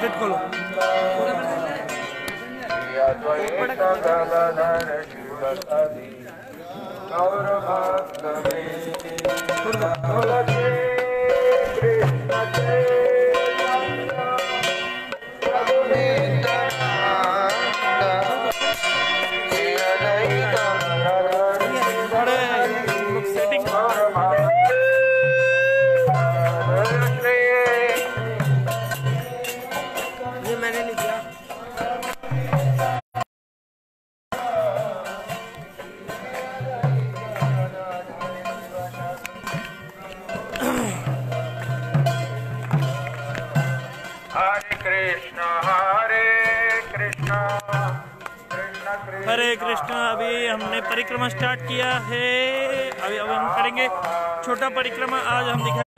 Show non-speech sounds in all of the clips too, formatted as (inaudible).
Set खोलो गौरभ कृष्ण परिक्रमा start किया है। अभी अब हम करेंगे छोटा परिक्रमा आज हम दिखा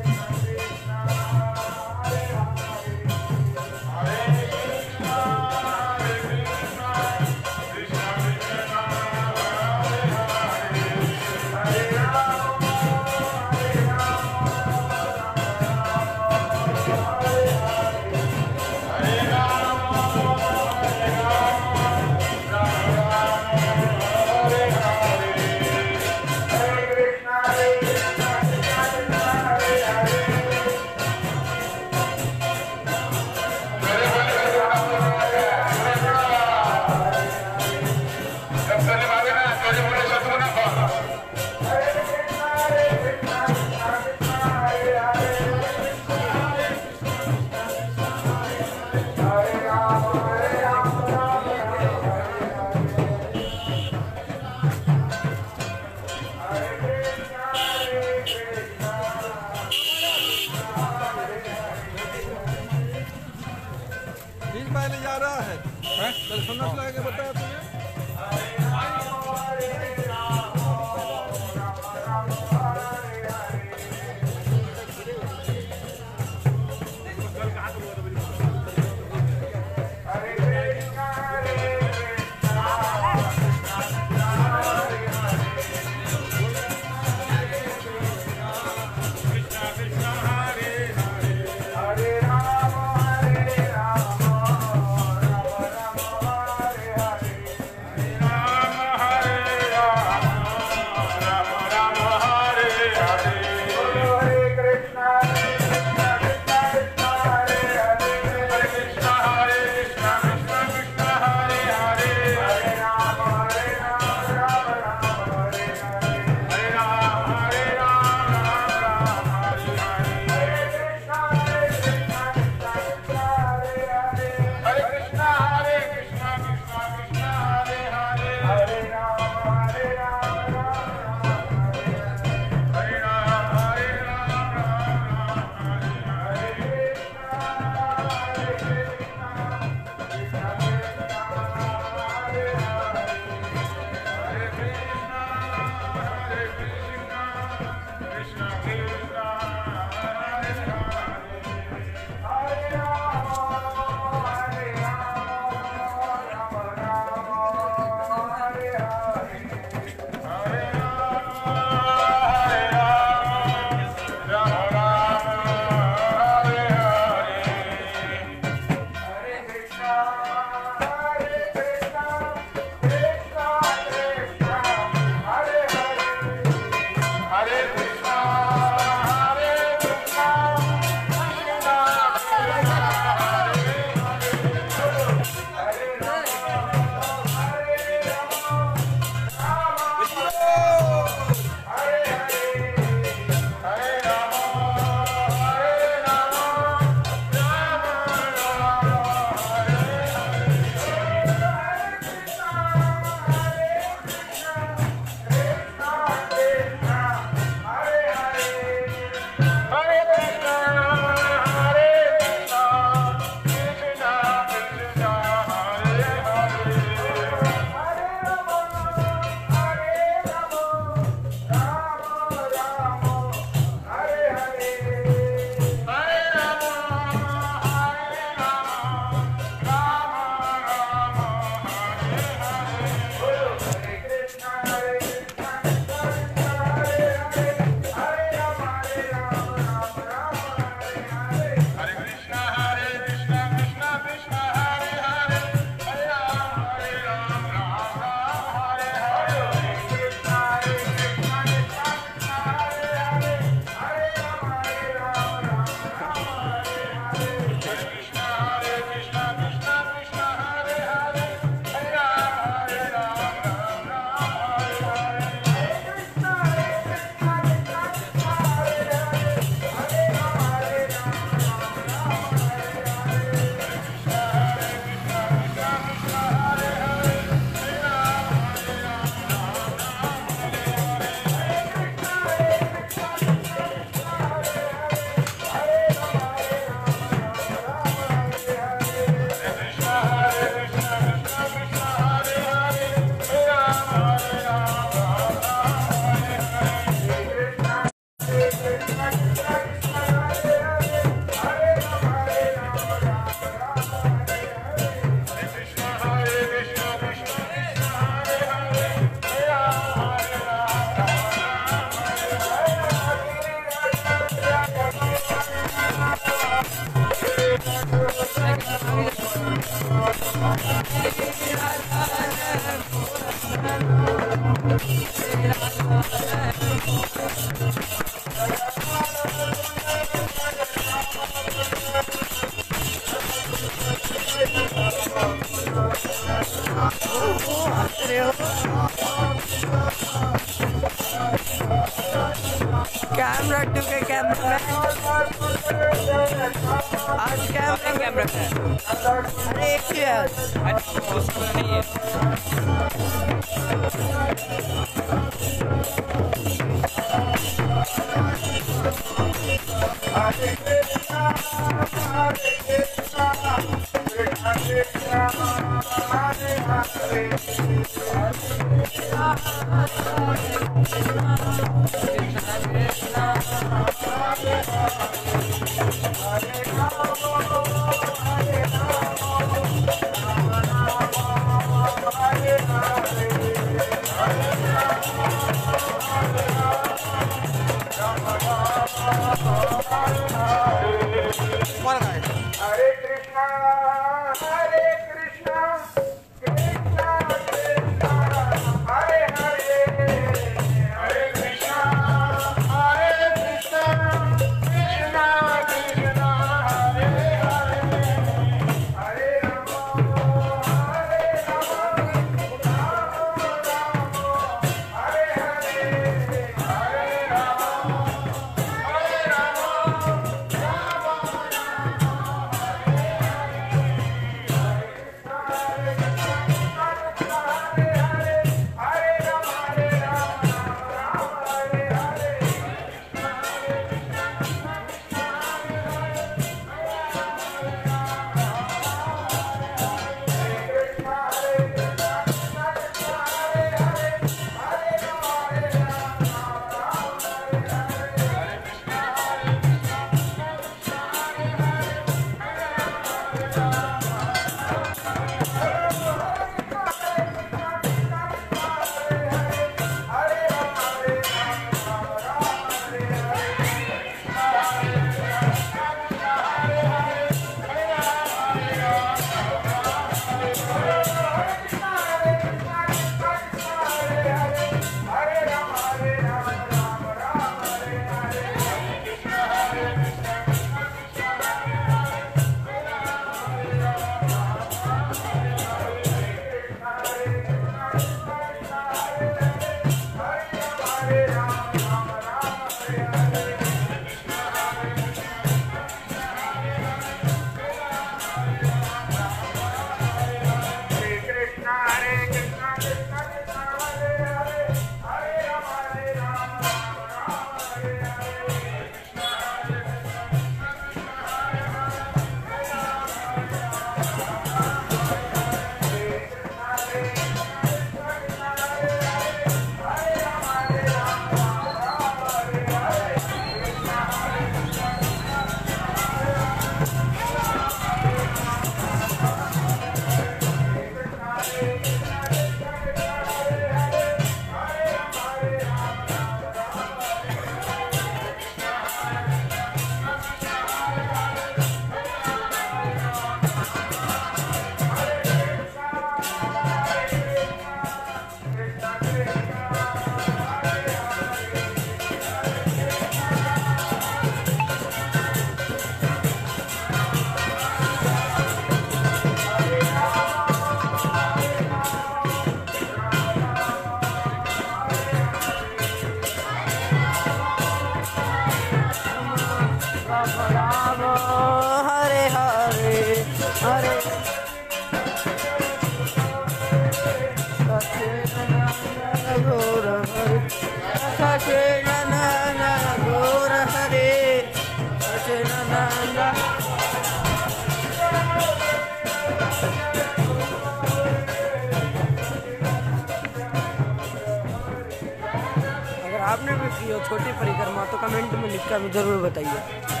हो छोटी परिक्रमा तो कमेंट में लिखकर ज़रूर बताइए।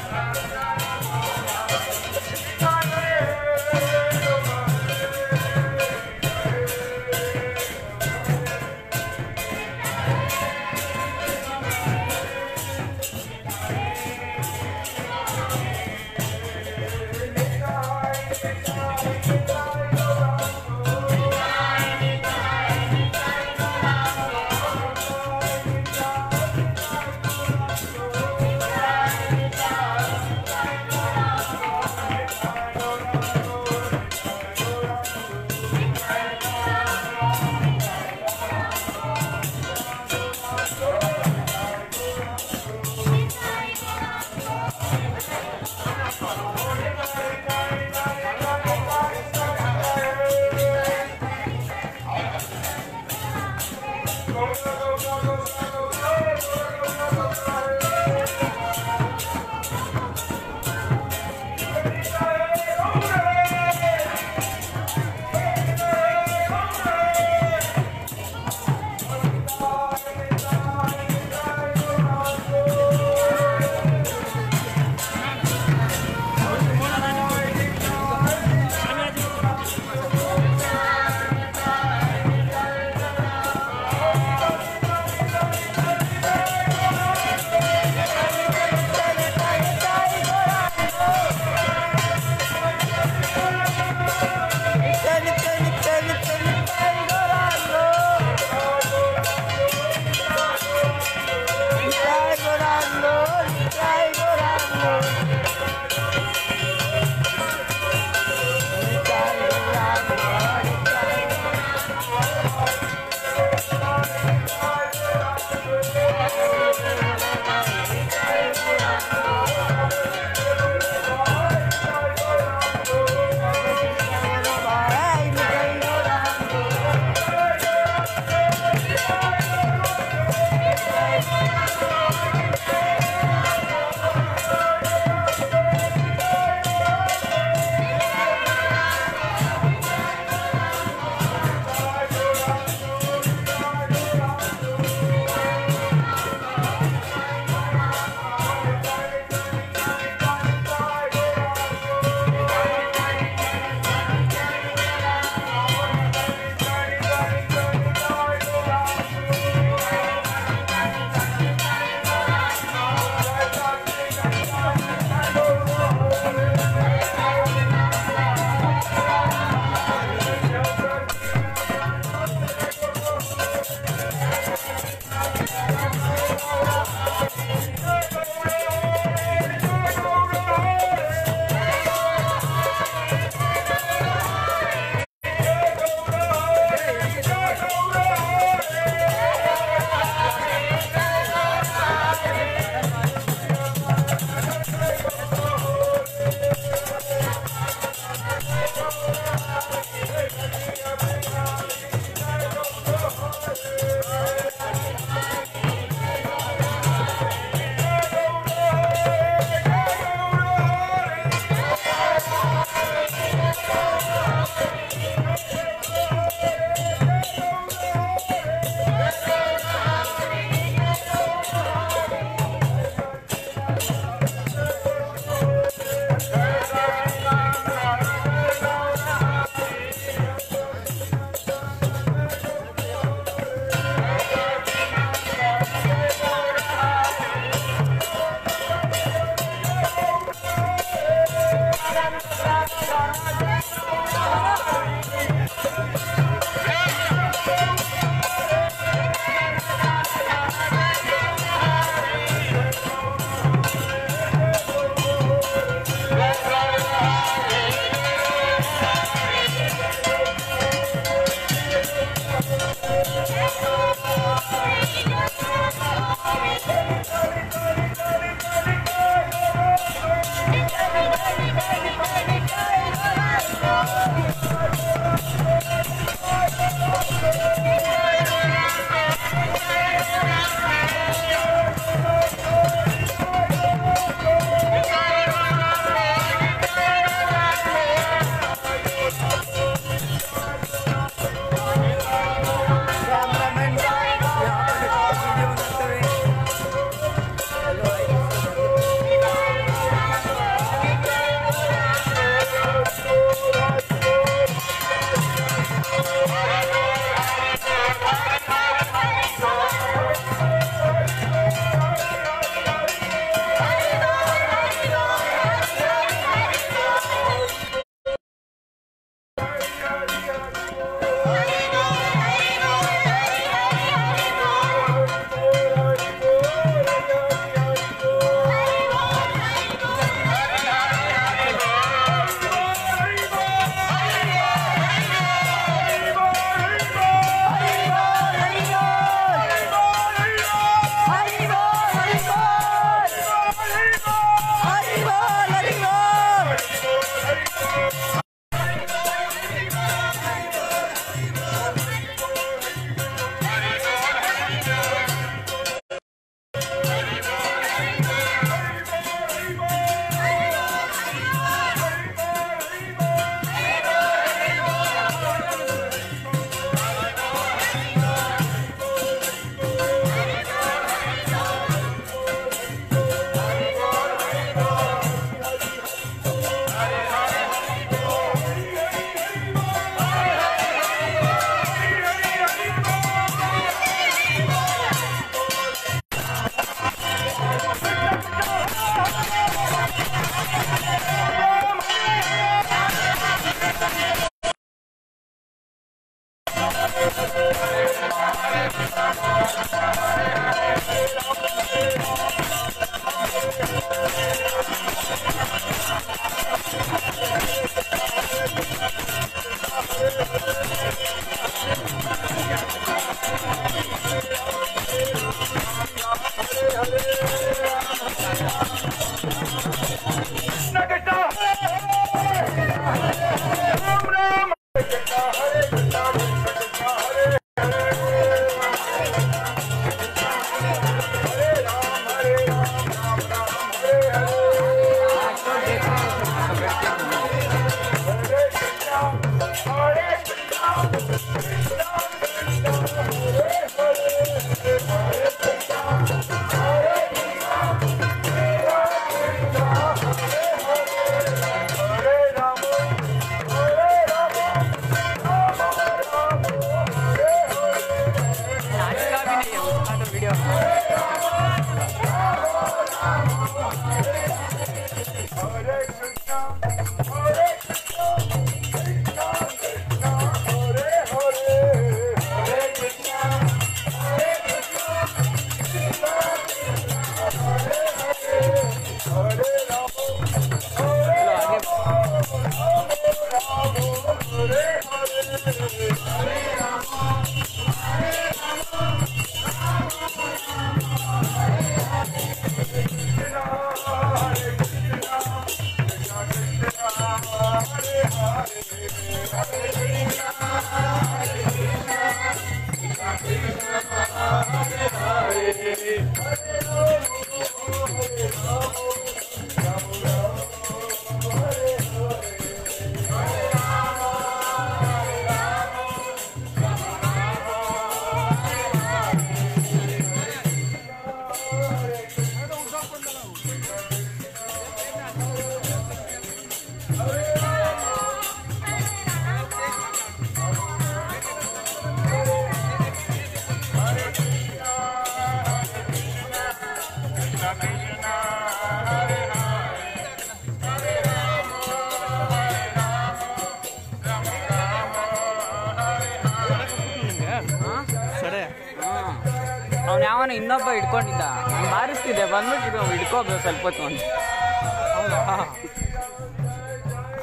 ಸ್ವಲ್ಪ ಹೊತ್ತು ಒಂದು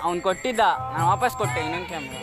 ಅವ್ನು ಕೊಟ್ಟಿದ್ದ ನಾನು ವಾಪಸ್ ಕೊಟ್ಟೆ ಇನ್ನೊಂದು ಕ್ಯಾಮ್ರಾ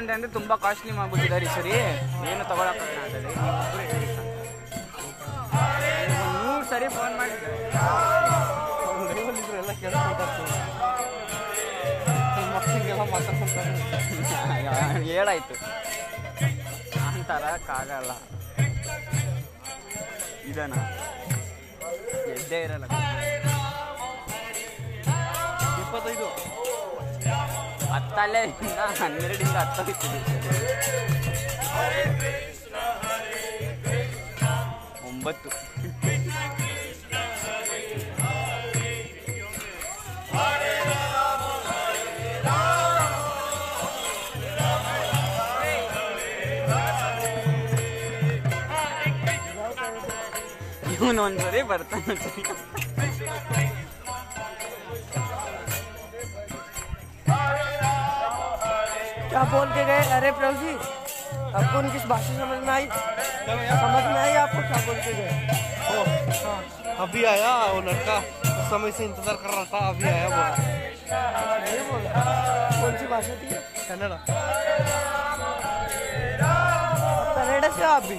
ಏನಂತ ಅಂದ್ರೆ ತುಂಬಾ ಕಾಸ್ಟ್ಲಿ ಮಾಡ್ಬಿಟ್ಟಿದ್ದಾರೆ ಈ ಸರಿ. ಏನು ತಗೊಳಕ್ ನೂರು ಸರಿ ಫೋನ್ ಲೈವಲ್ಲಿದ್ರು ಎಲ್ಲ ನಾನು ತರಕ್ಕಾಗಲ್ಲ ಇದನ್ನ. ಎದ್ದೇ ಇರಲ್ಲ. ಇಪ್ಪತ್ತೈದು. ಹತ್ತಲ್ಲೇ ಇಂದ ಹನ್ನೆರಡಿಂದ ಹತ್ತೋಗ್ತಿದೆ ಒಂಬತ್ತು ಇವನು ಒಂದ್ಸರಿ ಬರ್ತಾನೆ क्या बोल के गए? अरे प्रभु जी आपको उनकी भाषा समझ में आई? समझ में आई आपको क्या बोल के गए? अभी आया वो लड़का उस समय से इंतज़ार कर रहा था अभी आया बोला नहीं बोला। कौन सी भाषा थी कनाडा कन्नड़ा। कनाडा से हो आप भी?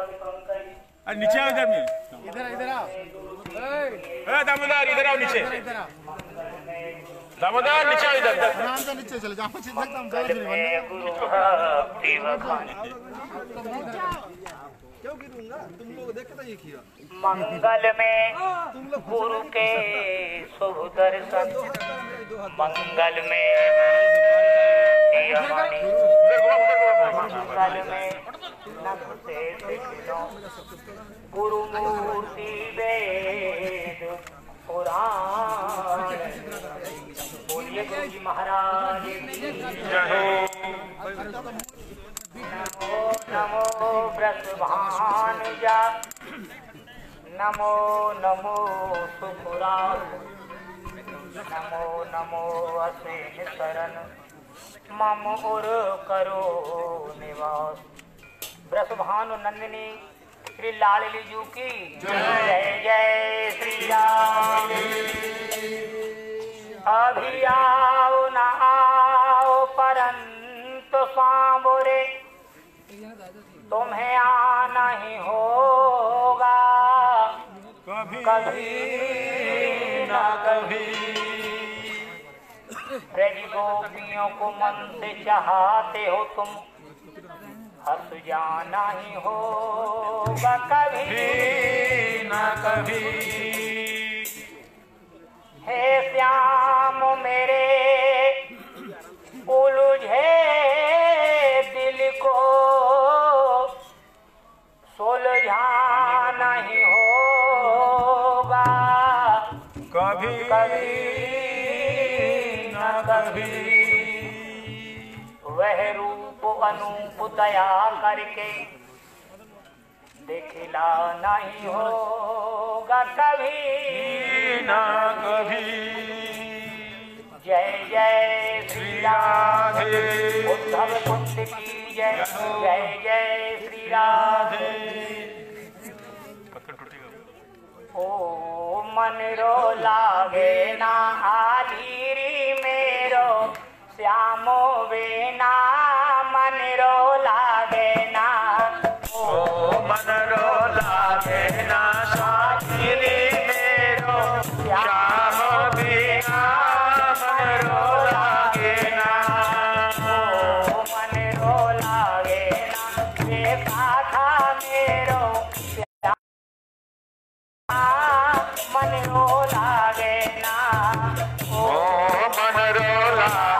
अरे नीचे आओ इधर में इधर इधर आओ। ए, दामोदर इधर आओ नीचे। दामोदर नीचे आओ इधर। नाम से नीचे चले जाओ पीछे तक हम चले फिर क्यों गिरूँगा तुम लोग देखे तो ये खीरा मंगल में गुरु के शुभ दर्शन मंगल में मंगल में गुरु मूर्ति वेद पुराण बोलिए गुरु जी महाराज नमो नमो नमो नमो सुखराज नमो नमो असीम शरण। मम उर करो निवास। ब्रसभानु नंदिनी, श्री लाल लीजू की जय जय श्री राम। अभी आओ न सांबोरे तुम्हें आना ही होगा। कभी ना कभी। ब्रज गोपियों को मन से चाहते हो तुम हंस जाना ही होगा कभी ना कभी। हे श्याम मेरे उलझे सुलझा नहीं होगा। कभी कभी न कभी। वह रूप अनूप दया करके दिखला नहीं होगा। कभी ना कभी। जय जय श्री राधे उद्धव कुंड की जय जय जय श्री राधे ओ मन रो लागे ना आलीरी मेरो, श्यामो बेना मन रो लागे ना। ओ मन रो लागे ना मन रो लागे ना। ओ मन रो लागे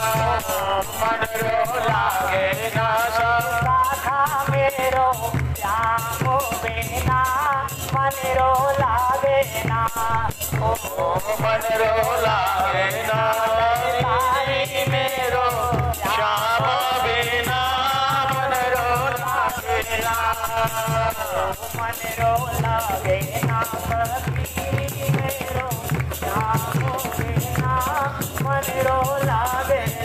मन रो लागे ना मन रो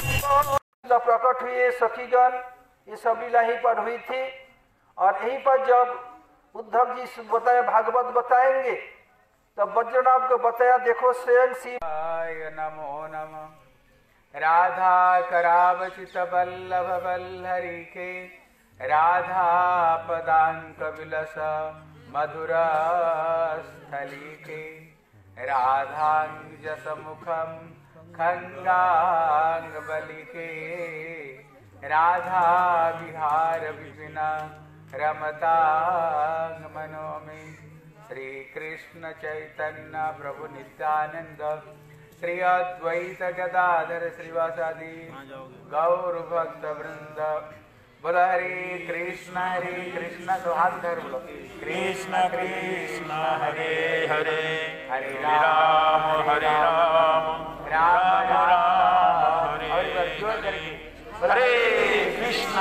जब प्रकट हुए सखीगण, ये सब लीला ही पर हुई थी। और यहीं पर जब उद्धव जी से बताया भागवत बताएँगे, तब वज्रनाभ को बताया, देखो स्वयं नमो नमः। राधा करावचित बल्लभ बल्लरी के। राधा पदांक विलस मधुर स्थली के। राधांजस मुखम खंगांग बलिके राधा विहार विपिन रमतांग मनो में श्री कृष्ण चैतन्य प्रभु नित्यानंद श्री अद्वैत गदाधर श्रीवासादि। गौर भक्त वृंद बोल हरे कृष्ण हरे कृष्ण तो हाथ धर बोलो। कृष्ण कृष्ण हरे हरे। हरे राम हरे राम। हरे कृष्ण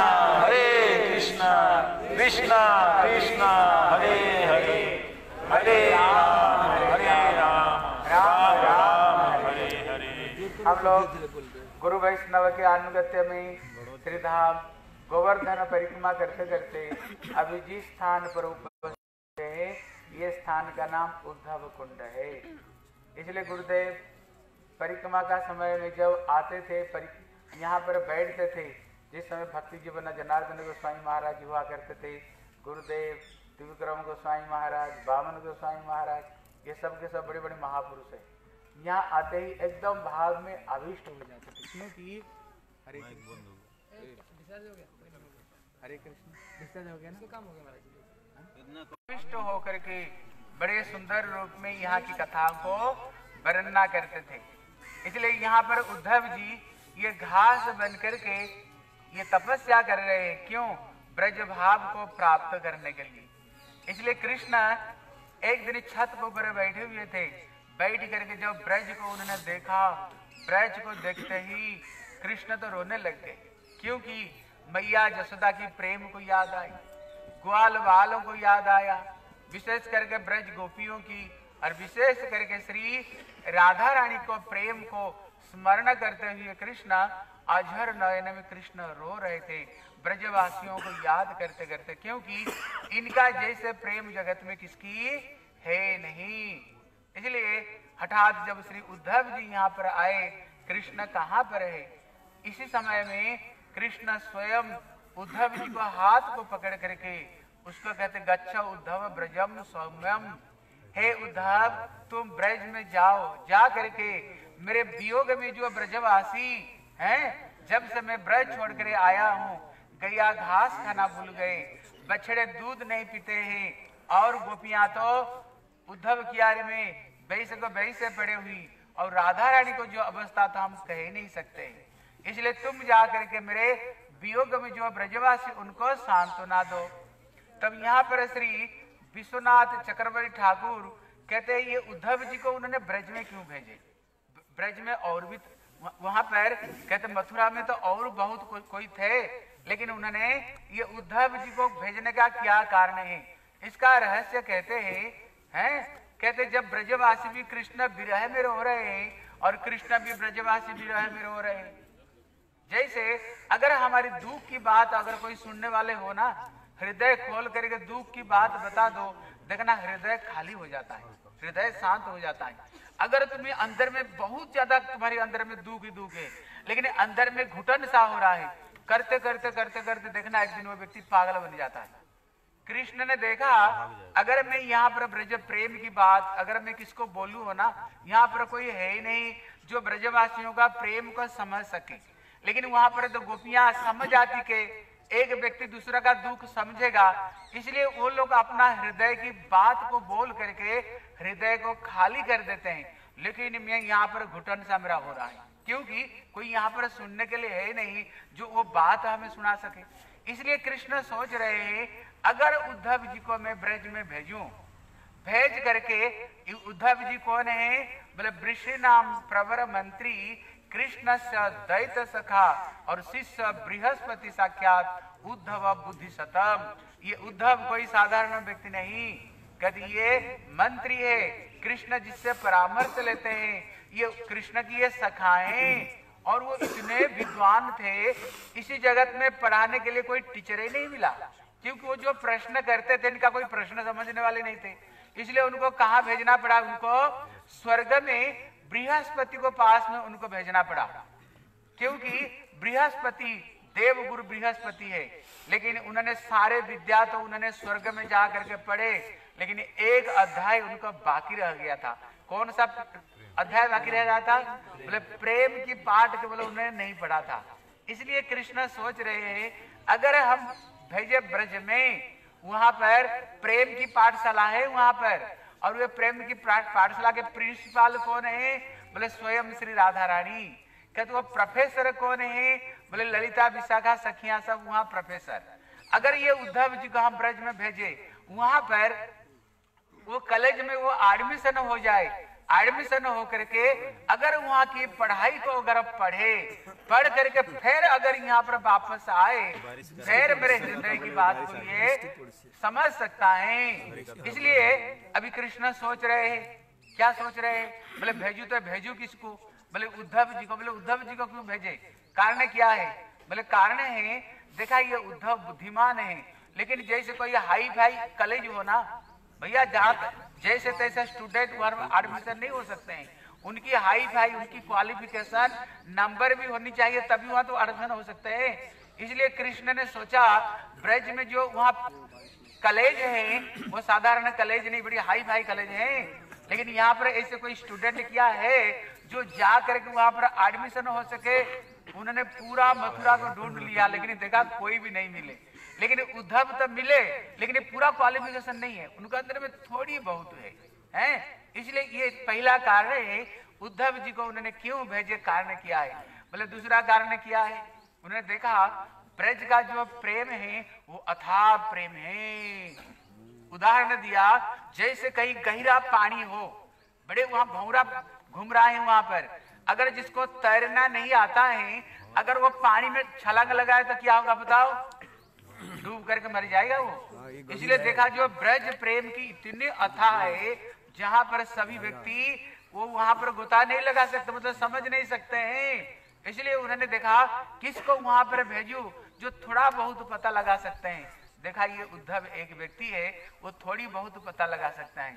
हरे कृष्ण कृष्ण कृष्ण, हरे हरे। हरे राम हरे राम राम राम, हरे हरे। हम लोग गुरु वैष्णव के अनुगत्य में श्रीधाम गोवर्धन परिक्रमा करते करते अभी जिस स्थान पर उपस्थित है, ये स्थान का नाम उद्धव कुंड है। इसलिए गुरुदेव, परिक्रमा का समय में जब आते थे परि- यहाँ पर बैठते थे। जिस समय भक्ति जीवन जनार्दन गोस्वामी महाराज हुआ करते थे गुरुदेव त्रिविक्रम गोस्वामी महाराज बामन गोस्वामी महाराज ये सब के सब बड़े बड़े महापुरुष है। यहाँ आते ही एकदम भाव में आविष्ट हो जाते थे। क्योंकि हरे हरे कृष्ण। डिस्चार्ज हो गया ना? काम हो गया आविष्ट होकर के बड़े सुंदर रूप में यहाँ की कथाओं को वर्णना करते थे। इसलिए यहाँ पर उद्धव जी ये घास बन करके ये तपस्या कर रहे हैं। क्यों? ब्रज भाव को प्राप्त करने के लिए। इसलिए कृष्ण एक दिन छत के ऊपर बैठे हुए थे। बैठ करके जब ब्रज को उन्होंने देखा, ब्रज को देखते ही कृष्ण तो रोने लग गए। क्योंकि मैया जसोदा की प्रेम को याद आई, ग्वाल वालों को याद आया। विशेष करके ब्रज गोपियों की और विशेष करके श्री राधा रानी को प्रेम को स्मरण करते हुए कृष्ण अझर नयन में कृष्ण रो रहे थे। ब्रजवासियों को याद करते करते, क्योंकि इनका जैसे प्रेम जगत में किसकी है नहीं। इसलिए हठात जब श्री उद्धव जी यहाँ पर आए, कृष्ण कहाँ पर है इसी समय में कृष्ण स्वयं उद्धव जी को हाथ को पकड़ करके उसको कहते, गच्छ उद्धव ब्रजम सौम्यम। हे उद्धव, तुम ब्रज में जाओ। जा करके मेरे वियोग में जो ब्रजवासी हैं, जब से मैं ब्रज छोड़ कर आया हूँ, गैया घास खाना भूल गए, बछड़े दूध नहीं पीते हैं, और गोपियाँ तो उद्धव कियारे में बैसे को बैसे पड़े हुई, और राधा रानी को जो अवस्था था हम कह ही नहीं सकते। इसलिए तुम जा करके मेरे वियोग में जो ब्रजवासी, उनको सांत्वना दो। तब यहाँ पर श्री विश्वनाथ चक्रवर्ती ठाकुर कहते हैं, ये उद्धव जी को उन्होंने ब्रज में क्यों भेजे? ब्रज में और भी वहाँ पर कहते मथुरा में तो और बहुत को, कोई थे लेकिन उन्होंने ये उद्धव जी को भेजने का क्या कारण है? इसका रहस्य कहते हैं हैं? कहते जब ब्रजवासी भी कृष्ण विरह में रो रहे हैं और कृष्ण भी ब्रजवासी विरह में रो रहे हैं। जैसे अगर हमारी दुख की बात अगर कोई सुनने वाले हो ना हृदय खोल करके दुख की बात बता दो देखना हृदय खाली हो जाता है। हृदय शांत हो जाता है। अगर तुम्हें अंदर में बहुत ज़्यादा तुम्हारे अंदर में दुख ही दुख है, लेकिन अंदर में घुटन सा हो रहा है, करते करते करते करते देखना एक दिन वो व्यक्ति पागल बन जाता है। कृष्ण ने देखा, अगर मैं यहाँ पर ब्रज प्रेम की बात, अगर मैं किसको बोलूँ हो ना, यहाँ पर कोई है ही नहीं जो ब्रजवासियों का प्रेम को समझ सके। लेकिन वहाँ पर तो गोपियाँ समझ आती के एक व्यक्ति दूसरा का दुख समझेगा, इसलिए वो लोग अपना हृदय की बात को बोल करके हृदय को खाली कर देते हैं। लेकिन मैं यहाँ पर घुटन सा मेरा हो रहा है। क्योंकि कोई यहाँ पर सुनने के लिए है नहीं जो वो बात हमें सुना सके। इसलिए कृष्ण सोच रहे हैं, अगर उद्धव जी को मैं ब्रज में भेजू, भेज करके उद्धव जी कौन है? बोले वृषि नाम प्रवर मंत्री, कृष्ण से दैत सखा और शिष्य बृहस्पति साक्षात उद्धव बुद्धि सतम ये उद्धव कोई साधारण व्यक्ति नहीं। ये मंत्री है कृष्ण जिससे परामर्श लेते हैं, ये कृष्ण की ये सखाएँ, और वो इतने विद्वान थे, इसी जगत में पढ़ाने के लिए कोई टीचर ही नहीं मिला। क्योंकि वो जो प्रश्न करते थे, इनका कोई प्रश्न समझने वाले नहीं थे। इसलिए उनको कहा भेजना पड़ा? उनको स्वर्ग में बृहस्पति को पास में उनको भेजना पड़ा। क्योंकि बृहस्पति देव गुरु बृहस्पति है। लेकिन उन्होंने सारे विद्या तो उन्होंने स्वर्ग में जा करके पढ़े। लेकिन एक अध्याय उनका बाकी रह गया था। कौन सा अध्याय बाकी रह रहा था? बोले, प्रेम की पाठ बोले उन्होंने नहीं पढ़ा था। इसलिए कृष्ण सोच रहे हैं, अगर हम भेजे ब्रज में वहाँ पर प्रेम की पाठशाला है, वहाँ पर, और वे प्रेम की पाठशाला के प्रिंसिपाल कौन है? बोले, स्वयं श्री राधा रानी। कहते वो प्रोफेसर कौन है? बोले, ललिता विशाखा सखिया सब वहाँ प्रोफेसर अगर ये उद्धव जी को हम ब्रज में भेजे, वहाँ पर वो कॉलेज में वो एडमिशन हो जाए। एडमिशन हो करके अगर वहाँ की पढ़ाई को अगर पढ़े, पढ़ करके फिर अगर यहाँ पर वापस आए, फिर मेरे हृदय की बात को ये समझ सकता है। इसलिए अभी कृष्ण सोच रहे हैं। क्या सोच रहे हैं? बोले, भेजू तो भेजू किसको? बोले, उद्धव जी को। बोले, उद्धव जी को क्यों भेजे? कारण क्या है? बोले, कारण है, देखा ये उद्धव बुद्धिमान है, लेकिन जैसे कोई हाई फाई कॉलेज हो ना भैया, जहाँ जैसे तैसे स्टूडेंट एडमिशन नहीं हो सकते हैं। उनकी हाई फाई उनकी क्वालिफिकेशन नंबर भी होनी चाहिए, तभी वहाँ तो एडमिशन हो सकते हैं। इसलिए कृष्ण ने सोचा, ब्रज में जो वहाँ कॉलेज है, वो साधारण कॉलेज नहीं, बड़ी हाई फाई कॉलेज है। लेकिन यहाँ पर ऐसे कोई स्टूडेंट क्या है, जो जा करके वहाँ पर एडमिशन हो सके, उन्होंने पूरा मथुरा को ढूंढ लिया, लेकिन देखा कोई भी नहीं मिले। लेकिन उद्धव तो मिले, लेकिन ये पूरा क्वालिफिकेशन नहीं है। उनके अंदर में थोड़ी बहुत है, हैं? इसलिए ये पहला कारण है, उद्धव जी को उन्होंने क्यों भेजे, कारण किया है? बोले, दूसरा कारण किया है? उन्होंने देखा, ब्रज का जो प्रेम है, वो अथाह प्रेम है। उदाहरण दिया, जैसे कहीं गहरा पानी हो, बड़े वहाँ भौरा घूम रहा है वहाँ पर। अगर जिसको तैरना नहीं आता है, अगर वो पानी में छलांग लगाए तो क्या होगा बताओ? डूब करके मर जाएगा वो। इसलिए देखा जो ब्रज प्रेम की इतनी अथा है जहाँ पर सभी व्यक्ति वो वहाँ पर गोता नहीं लगा सकते मतलब समझ नहीं सकते हैं। इसलिए उन्होंने देखा किसको वहाँ पर भेजू जो थोड़ा बहुत पता लगा सकते हैं। देखा ये उद्धव एक व्यक्ति है वो थोड़ी बहुत पता लगा सकता है।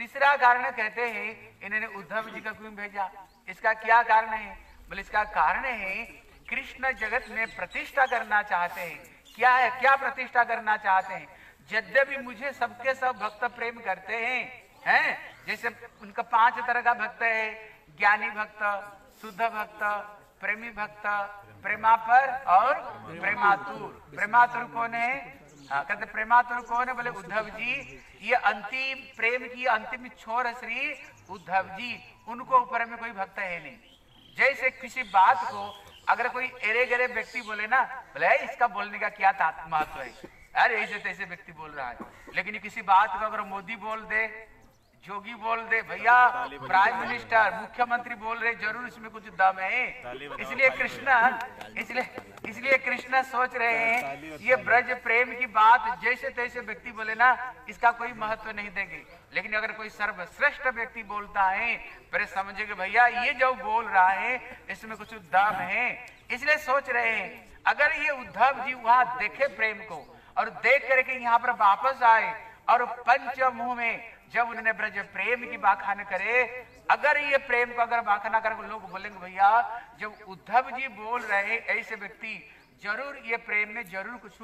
तीसरा कारण कहते हैं इन्होंने उद्धव जी का क्यों भेजा? इसका क्या कारण है? बोले इसका कारण है कृष्ण जगत में प्रतिष्ठा करना चाहते हैं। क्या है? क्या प्रतिष्ठा करना चाहते हैं? यद्यपि मुझे सबके सब भक्त प्रेम करते हैं हैं? जैसे उनका पाँच तरह का भक्त है ज्ञानी भक्त शुद्ध भक्त प्रेमी भक्त प्रेमापर और प्रेमातुर। प्रेमातुर कौन है? हाँ, कहते प्रेमातुर कौन है? बोले उद्धव जी ये अंतिम प्रेम की अंतिम छोर श्री उद्धव जी उनको ऊपर में कोई भक्त है नहीं। जैसे किसी बात को अगर कोई एरे गरे व्यक्ति बोले ना, बोले इसका बोलने का क्या महत्व है? अरे ऐसे तैसे व्यक्ति बोल रहा है। लेकिन किसी बात को अगर मोदी बोल दे जोगी बोल दे भैया प्राइम मिनिस्टर मुख्यमंत्री बोल रहे ज़रूर इसमें कुछ दम। है इसलिए कृष्णा इसलिए इसलिए कृष्णा सोच रहे हैं ये ब्रज प्रेम की बात जैसे तैसे व्यक्ति बोले ना इसका कोई महत्व नहीं देंगे। लेकिन अगर कोई सर्वश्रेष्ठ व्यक्ति बोलता है फिर समझे भैया ये जो बोल रहा है इसमें कुछ दम है। इसलिए सोच रहे हैं अगर ये उद्धव जी वहाँ देखे प्रेम को और देख करके यहाँ पर वापस आए और पंच मुँह में जब उन्होंने ब्रज प्रेम की बाखान करे, अगर ये प्रेम को अगर बाखाना करे लोग बोलेंगे, भैया, जब उद्धव जी बोल रहे ऐसे व्यक्ति, ज़रूर ये प्रेम में ज़रूर कुछ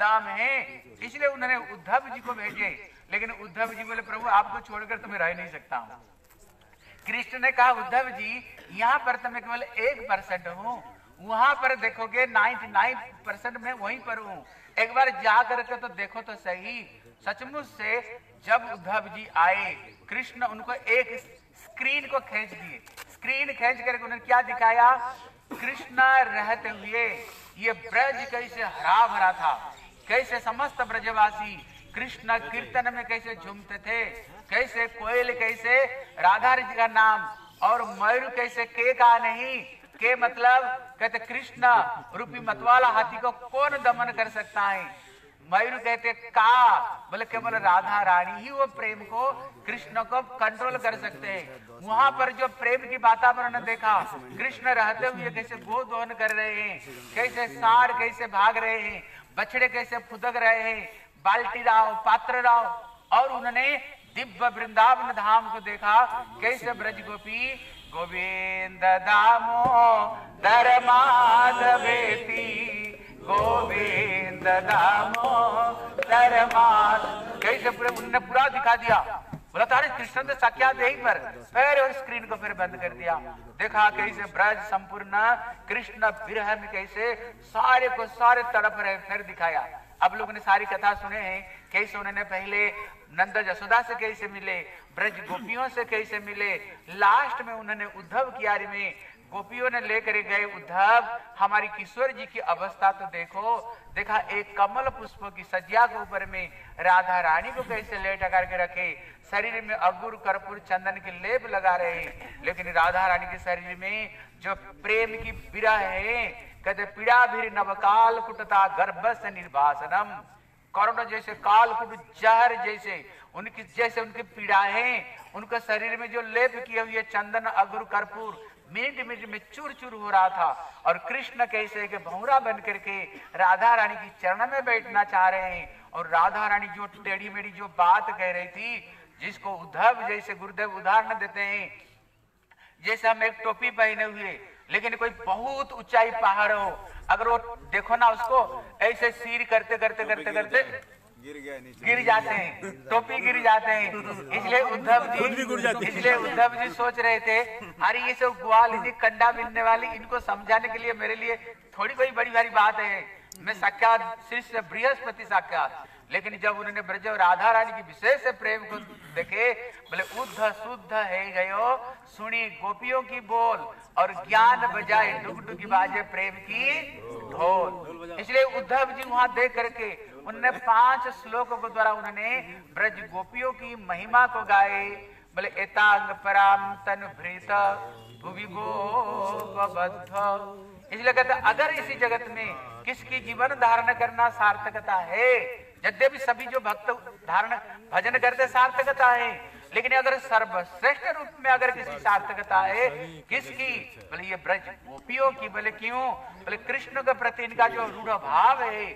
दाम है। इसलिए उन्होंने उद्धव जी को भेजे। लेकिन उद्धव जी बोले, प्रभु, आपको छोड़कर तो मैं रह नहीं सकता हूँ। कृष्ण ने कहा, उद्धव जी, यहाँ पर तो मैं केवल एक परसेंट हूँ। वहाँ पर देखोगे 99 परसेंट में वहीं पर हूँ। एक बार जा करके तो देखो तो सही। सचमुच से जब उद्धव जी आए, कृष्ण उनको एक स्क्रीन को खींच दिए। स्क्रीन खींच करके उन्होंने क्या दिखाया? कृष्ण रहते हुए ये ब्रज कैसे हरा भरा था, कैसे समस्त ब्रजवासी कृष्ण कीर्तन में कैसे झूमते थे, कैसे कोयल, कैसे राधा जी का नाम और मयूर कैसे के का नहीं, के मतलब कहते कृष्ण रूपी मतवाला हाथी को कौन दमन कर सकता है? मयूर कहते का बोले केवल राधा रानी, ही वो प्रेम को कृष्ण को कंट्रोल कर सकते हैं. वहाँ पर जो प्रेम की वातावरण देखा, कृष्ण रहते हुए कैसे गोदोहन कर रहे हैं, कैसे सार कैसे भाग रहे हैं, बछड़े कैसे फुदक रहे हैं, बाल्टी राव पात्र राव और उन्होंने दिव्य वृंदावन धाम को देखा, कैसे ब्रज गोपी, गोविंद दामो धर्माधवेती गोविंद दामो धर्माद कैसे पूरे उन्होंने पूरा दिखा दिया। बोला तो अरे कृष्ण तो साक्षात यहीं पर। फिर उस स्क्रीन को फिर बंद कर दिया। देखा, कैसे ब्रज संपूर्ण कृष्ण विरह में कैसे सारे को सारे तड़प रहे, फिर दिखाया। अब लोगों ने सारी कथा सुने हैं। कैसे उन्होंने पहले नंद जसोदा से कैसे मिले, ब्रज गोपियों से कैसे मिले। लास्ट में उन्होंने उद्धव कियारी में गोपियों ने लेकर गए उद्धव हमारी किशोर जी की अवस्था तो देखो। देखा, एक कमल पुष्प की सज्जा के ऊपर में राधा रानी को कैसे लेट करके रखे। शरीर में अगुर, कर्पूर, चंदन के लेप लगा रहे। लेकिन राधा रानी के शरीर में जो प्रेम की विरह है, कहते, पीड़ा भी नवकाल कुटता गर्भ से निर्वासनम। करुण जैसे काल कुट जहर जैसे, उनकी जैसे उनकी पीड़ा है, उनके शरीर में जो लेप किए हुए चंदन, अगुर, कर्पूर मिनट मिनट में चूर चूर हो रहा था और कृष्ण कैसे के भौरा बन करके राधा रानी की चरण में बैठना चाह रहे हैं और राधा रानी जो टेढ़ी मेढ़ी जो बात कह रही थी जिसको उद्धव जैसे गुरुदेव उदाहरण देते हैं जैसे हम एक टोपी पहने हुए लेकिन कोई बहुत ऊंचाई पहाड़ हो अगर वो देखो ना उसको ऐसे सिर करते करते करते करते गिर जाते हैं टोपी गिर जाते हैं। इसलिए उद्धव जी इसलिए उद्धव जी सोच रहे थे अरे ये सब ग्वाल जी कंडा बिनने वाली इनको समझाने के लिए मेरे लिए थोड़ी कोई बड़ी भारी बात है। मैं साक्षात शिष्य बृहस्पति साक्षात। लेकिन जब उन्होंने ब्रज और राधा रानी की विशेष प्रेम को देखे बोले उद्ध शुद्ध है गयो सुनी गोपियों की बोल और ज्ञान बजाए डुग डुग बाजे प्रेम की ढोल। इसलिए उद्धव जी वहाँ देख करके उन्होंने पाँच श्लोकों के द्वारा उन्होंने ब्रज गोपियों की महिमा को गाए। बोले, एतांग पराम तन भृत, भुवि इसलिए कहते अगर इसी जगत में किसकी जीवन धारण करना सार्थकता है, यद्यपि सभी जो भक्त धारण, भजन करते सार्थकता है, लेकिन अगर सर्वश्रेष्ठ रूप में अगर किसी सार्थकता है, किसकी? बोले, ये ब्रज गोपियों की। बोले, क्यों? बोले, कृष्ण के प्रति इनका जो रूढ़ भाव है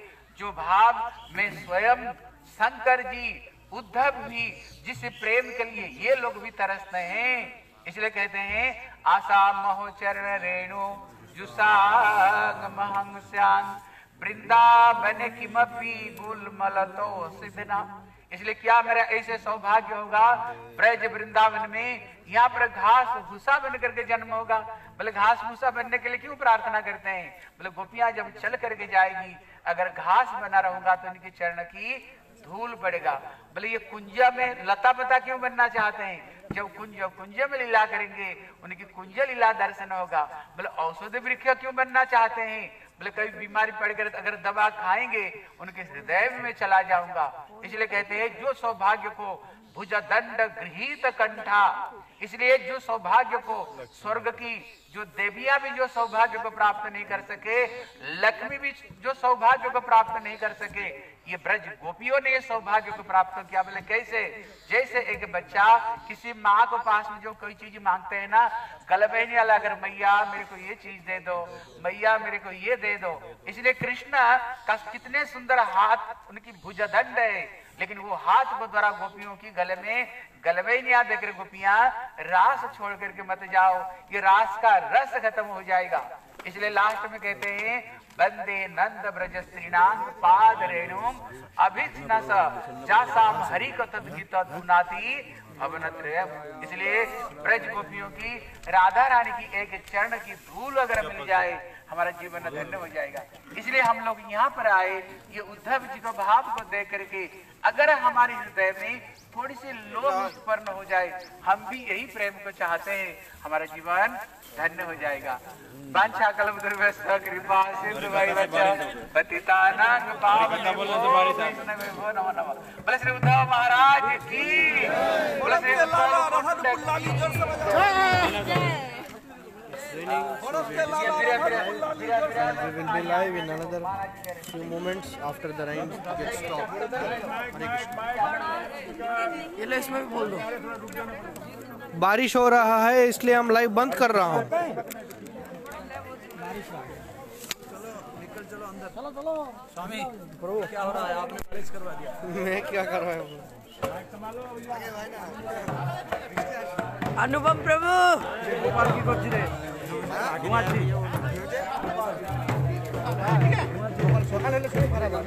जो भाव में स्वयं शंकर जी, उद्धव भी जिस प्रेम के लिए ये लोग भी तरसते हैं, इसलिए कहते हैं, आशा महो चरण रेणु जुसांग महंस्यान वृंदावन किमपि गुलमल तो सिद्धना। इसलिए क्या मेरा ऐसे सौभाग्य होगा? ब्रज वृंदावन में यहाँ पर घास भूसा बन करके जन्म होगा। बोले, घास भूसा बनने के लिए क्यों प्रार्थना करते हैं? बोले, गोपियाँ जब चल करके जाएगी अगर घास बना रहूँगा तो इनके चरण की धूल पड़ेगा बोले ये कुंजा में लता पता क्यों बनना चाहते हैं? जब कुंज कुंज में लीला करेंगे, उनकी कुंज लीला दर्शन होगा। बोले औषधि वृक्ष क्यों बनना चाहते हैं? बोले कभी बीमारी पड़ कर अगर दवा खाएँगे, उनके हृदय में चला जाऊँगा। इसलिए कहते हैं, जो सौभाग्य को भुज दंड गृहित कंठा। इसलिए जो सौभाग्य को स्वर्ग की, जो देवियाँ भी जो सौभाग्य को प्राप्त नहीं कर सके, लक्ष्मी भी जो सौभाग्य को प्राप्त नहीं कर सके, ये ब्रज गोपियों ने सौभाग्य को प्राप्त किया। बोले, कैसे? जैसे एक बच्चा किसी माँ को पास में जो कोई चीज़ मांगते हैं ना कल बहनी वाला, अगर मैया मेरे को ये चीज़ दे दो, मैया मेरे को ये दे दो। इसलिए कृष्ण का कितने सुंदर हाथ, उनकी भुजदंड है। लेकिन वो हाथ द्वारा गोपियों की गले में गलबे नहीं आ देकर गोपियाँ, रास छोड़ करके मत जाओ, ये रास का रस खत्म हो जाएगा। इसलिए लास्ट में कहते हैं, बंदे नंद ब्रज श्रीनाथ पाद रेणु अभिन्न जासाम इसलिए ब्रज गोपियों की, राधा रानी की एक चरण की धूल अगर मिल जाए, हमारा जीवन धन्य हो जाएगा। इसलिए हम लोग यहाँ पर आए, ये उद्धव जी को भाव को देख करके अगर हमारे हृदय में थोड़ी सी लोभ उत्पन्न हो जाए हम भी यही प्रेम को चाहते हैं हमारा जीवन धन्य हो जाएगा वांछा कलम दुर्व्यस्त कृपा सिंधु भाई बच्चा पतितानांग पावन बोले श्री उद्धव महाराज की बोले Shri Uddhav we will be live in another few moments after the rain gets stopped. Hare Krishna. ये लो इसमें भी बोल दो बारिश हो रहा है इसलिए हम लाइव बंद कर रहा हूँ मैं क्या कर रहा हूँ अनुपम प्रभु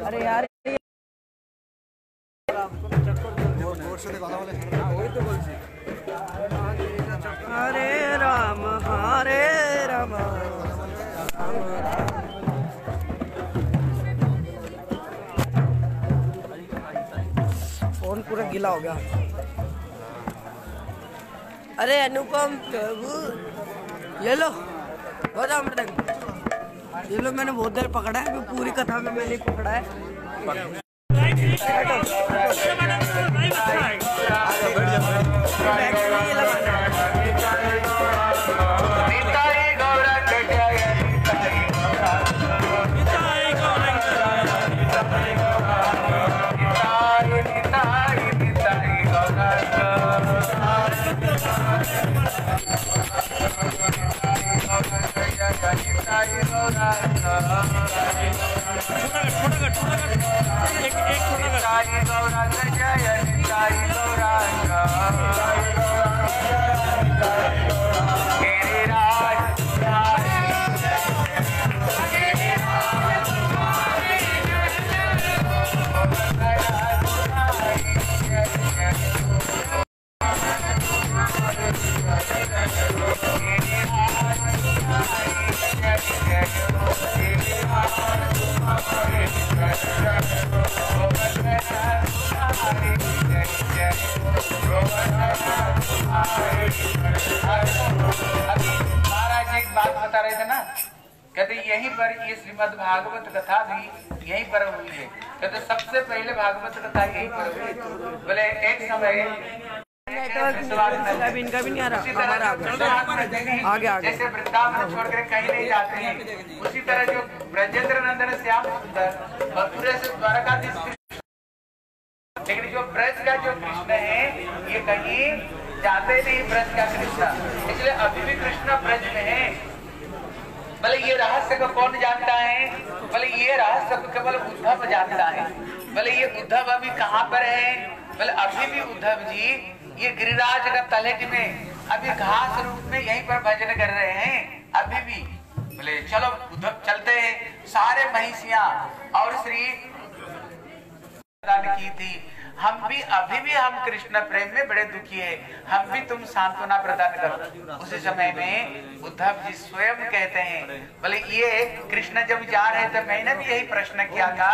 अरे यार हरे राम हरे राम। फ़ोन पूरा गीला हो गया। अरे अनुपम प्रभु। ये लो बता मृदंग ये लो मैंने बहुत देर पकड़ा है पूरी कथा में मैंने पकड़ा है। यहीं पर ये श्रीमद भागवत कथा भी यहीं पर हुई है। कहते सबसे पहले भागवत कथा यहीं पर हुई। बोले एक समय। जैसे वृंदावन छोड़ कर कहीं नहीं जाते हैं उसी तरह जो ब्रजेंद्र नंदन श्याम सुंदर और पूरे से द्वारकाधीश लेकिन जो ब्रज का जो कृष्ण है ये कहीं जाते नहीं ब्रज का कृष्ण। इसलिए अभी भी कृष्ण ब्रज में है। भले ये रहस्य को कौन जानता है? भले ये रहस्य को केवल उद्धव जानता है। भले ये उद्धव अभी कहाँ पर है? भले अभी भी उद्धव जी, ये गिरिराज का तलहट में अभी घास रूप में यहीं पर भजन कर रहे हैं। अभी भी। बोले चलो, उद्धव चलते हैं। सारे महिषियाँ और श्री की थी। हम भी, अभी भी हम कृष्ण प्रेम में बड़े दुखी है। हम भी तुम सांत्वना प्रदान करो। उसी समय में उद्धव जी स्वयं कहते हैं, बोले, ये कृष्ण जब जा रहे थे मैंने भी यही प्रश्न किया था।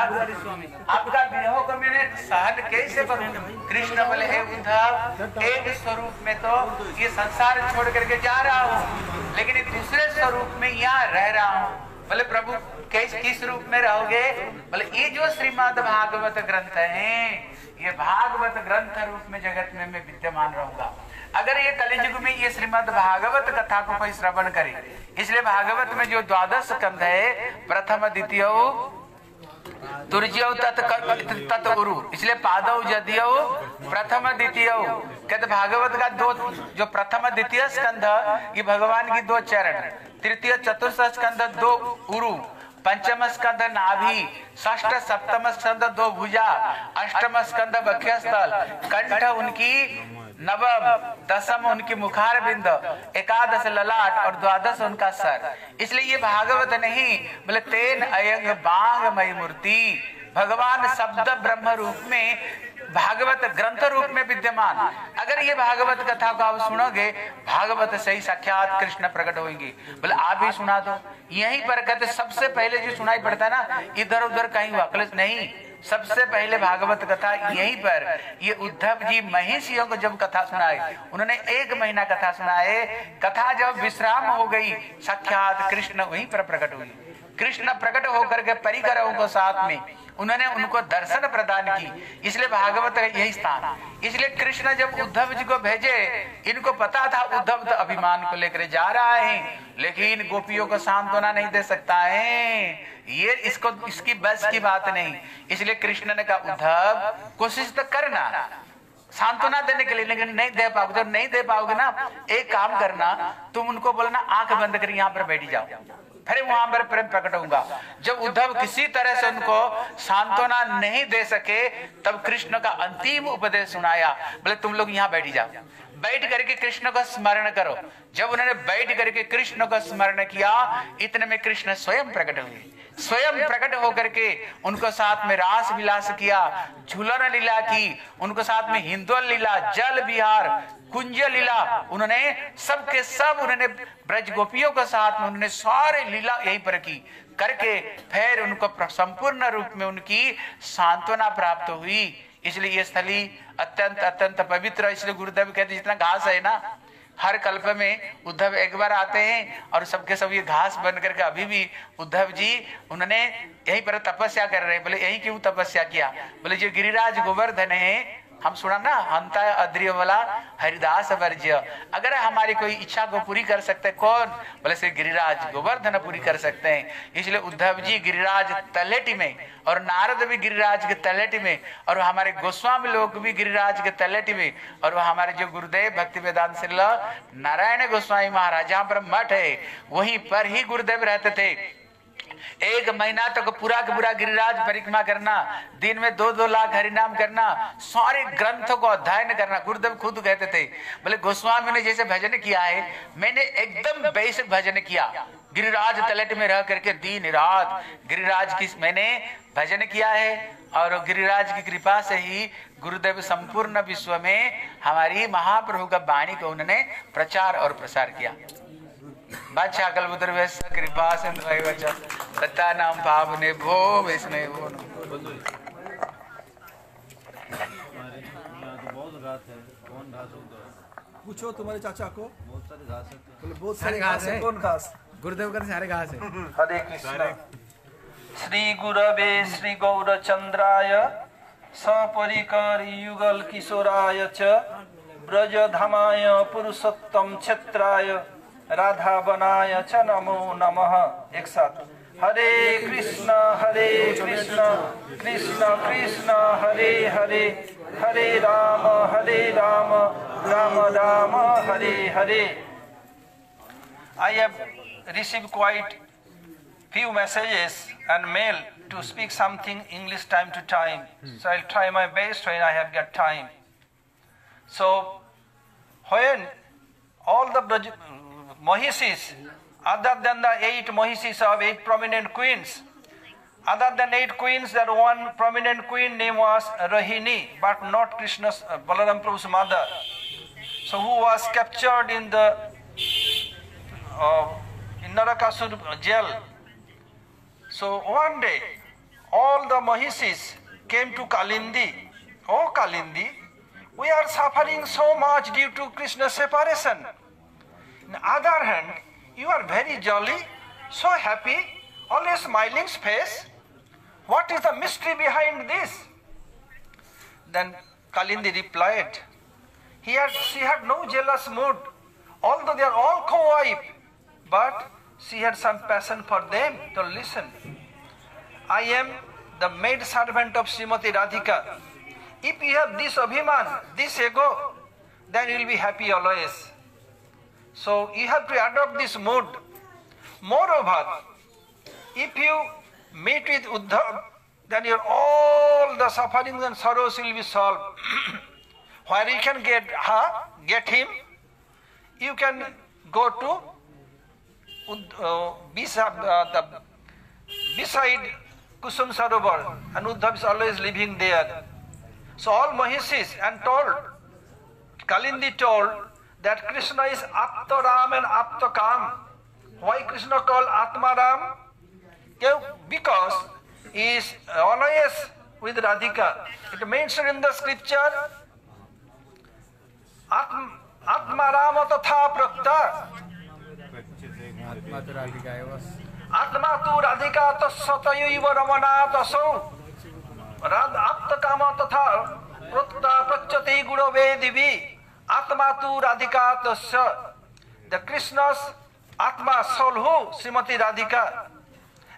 आपका विरह को मैंने सहन कैसे करूँ? कृष्ण बोले, हे उद्धव, एक स्वरूप में तो ये संसार छोड़ करके जा रहा हूँ, लेकिन दूसरे स्वरूप में यहाँ रह रहा हूँ। बोले, प्रभु, किस किस रूप में रहोगे? बोले, ये जो श्रीमद भागवत ग्रंथ है ये भागवत ग्रंथ रूप में जगत में मैं विद्यमान रहूँगा। अगर ये कलियुग में ये श्रीमद भागवत कथा को कोई श्रवण करे, इसलिए भागवत में जो द्वादश स्कंध है, प्रथम, द्वितीय इसलिए पादव जदियो, प्रथम, द्वितीय। कहते भागवत का दो जो प्रथम, द्वितीय स्कंध, ये भगवान की दो चरण, तृतीय, चतुर्थ स्कंध, दो उरु। पंचम स्कंद नाभि, षष्ठ सप्तम स्कंद दो भुजा अष्टम स्कंद वक्षस्थल कंठ उनकी, नवम, दसम उनकी मुखार बिंद एकादश ललाट और द्वादश उनका सर। इसलिए ये भागवत नहीं, बोले तेन अयंग बाघ मई मूर्ति। भगवान शब्द ब्रह्म रूप में, भागवत ग्रंथ रूप में विद्यमान। अगर ये भागवत कथा को आप सुनोगे, भागवत से ही साक्षात कृष्ण प्रकट होंगे। बोले, आप ही सुना दो। यहीं पर कहते, सबसे पहले जो सुनाई पड़ता है ना, इधर उधर कहीं वाकलिस नहीं। सबसे पहले भागवत कथा यहीं पर, ये उद्धव जी महिषियों को जब कथा सुनाए उन्होंने एक महीना कथा सुनाए कथा जब विश्राम हो गई, साक्षात कृष्ण वहीं पर प्रकट हुई। कृष्ण प्रकट होकर के परिकरों को साथ में उन्होंने उनको दर्शन प्रदान की। इसलिए भागवत यही स्थान। इसलिए कृष्ण जब उद्धव जी को भेजे, इनको पता था उद्धव तो अभिमान को लेकर जा रहा है, लेकिन गोपियों को सांत्वना नहीं दे सकता है। ये इसको, इसकी बस की बात नहीं। इसलिए कृष्ण ने कहा, उद्धव, कोशिश तो करना। सांत्वना देने के लिए, लेकिन नहीं दे पाओगे जब नहीं दे पाओगे ना। एक काम करना, तुम उनको बोलना, आँख बंद कर, यहाँ पर बैठ जाओ। फिर वहाँ पर प्रेम प्रकट होगा जब उद्धव किसी तरह से उनको सांत्वना नहीं दे सके, तब कृष्ण का अंतिम उपदेश सुनाया, बोले, तुम लोग यहाँ बैठ जाओ। बैठ करके कृष्ण का स्मरण करो। जब उन्होंने बैठ करके कृष्ण का स्मरण किया, इतने में कृष्ण स्वयं प्रकट हुए। स्वयं प्रकट होकर के उनको साथ में रास विलास किया झूलन लीला की, उनको साथ में हिंदोल लीला जल विहार कुंज लीला। उन्होंने सबके सब उन्होंने ब्रज गोपियों के साथ में उन्होंने सारे लीला यहीं पर की। करके फिर उनको संपूर्ण रूप में उनकी सांत्वना प्राप्त हुई। इसलिए ये स्थली अत्यंत अत्यंत पवित्र इसलिए गुरुदेव कहते जितना घास है ना, हर कल्प में उद्धव एक बार आते हैं और सबके सब ये घास बन करके अभी भी उद्धव जी, उन्होंने यहीं पर तपस्या कर रहे हैं। बोले, यही क्यों तपस्या किया? बोले, जो गिरिराज गोवर्धन है हम सुना ना हंता अद्रिय वाला हरिदास वर्ज्य। अगर हमारी कोई इच्छा को पूरी कर सकते हैं, कौन? बोले श्री गिरिराज गोवर्धन पूरी कर सकते हैं। इसलिए उद्धव जी गिरिराज तलेटी में और नारद भी गिरिराज के तलेटी में और हमारे गोस्वामी लोग भी गिरिराज के तलेटी में और हमारे जो गुरुदेव भक्ति वेदांत नारायण गोस्वामी महाराज जहाँ पर मठ है वहीं पर ही गुरुदेव रहते थे। एक महीना तक तो पूरा का पूरा गिरिराज परिक्रमा करना, दिन में दो दो लाख हरिनाम करना, सारे ग्रंथों को अध्ययन करना, गुरुदेव खुद कहते थे, बोले, गोस्वामी ने जैसे भजन किया है, मैंने एकदम बेसिक भजन किया, गिरिराज तलट में रह करके दिन रात गिरिराज की, मैंने भजन किया है, और गिरिराज की कृपा से ही गुरुदेव संपूर्ण विश्व में हमारी महाप्रभु का वाणी को उन्होंने प्रचार और प्रसार किया। बादशाह कलबुतर वैस कृपा सिंधु भाई नाम पावने भो वैष्णव भो। पूछो तुम्हारे चाचा को। बहुत सारे घास है। बहुत सारे सारे घास घास। कौन घास? गुरुदेव का सारे घास है। हरे कृष्ण। श्री गुरवे श्री गौरचंद्राय सपरिकर युगल किशोराय च ब्रजधामाय पुरुषोत्तम क्षेत्राय। राधा बनाय च नमो नम। एक साथ। Hare Krishna Hare Krishna Krishna Krishna Hare Hare. Hare Ram Hare Ram Ram Ram Hare Hare. I have receive quite few messages and mail to speak something English time to time so I try my best when I have get time so when all the Mohisis, other than the eight Mohisis of eight prominent queens, other than eight queens, there one prominent queen name was Rahini, but not Krishna's uh, Balaram Prabhu's mother. So who was captured in the uh, in Narakasur jail. So one day, all the Mahisis came to Kalindi. Oh Kalindi, we are suffering so much due to Krishna's separation. On the other hand, you are very jolly, so happy, always smiling face. What is the mystery behind this? Then Kalindi replied, he had, she had no jealous mood, although they are all co-wife, but she had some passion for them to listen. I am the maid servant of Srimati Radhika. If you have this abhiman, this ego, then you will be happy always. So you have to adopt this mood. Moreover, if you meet with Uddhav, then your all the sufferings and sorrows will be solved. (clears throat) Where you can get her, get him, you can go to uh, beside, uh, the, beside Kusum Sarovar, and Uddhav is always living there. So all Mahisis and told, Kalindi told that Krishna is Aptaram and Aptakam. Why Krishna called Atmaram? Ke- Because he is always with Radhika. It mentioned in the scripture, Atm, Atmaram tatha prakta. आत्मा तो राधिका है बस आत्मा तु राधिका तत्सतयैव रमणादसौ राध आप्त काम तथा Atmatu Radhika Tasya. The Krishna's Atma, soul who? Srimati Radhika.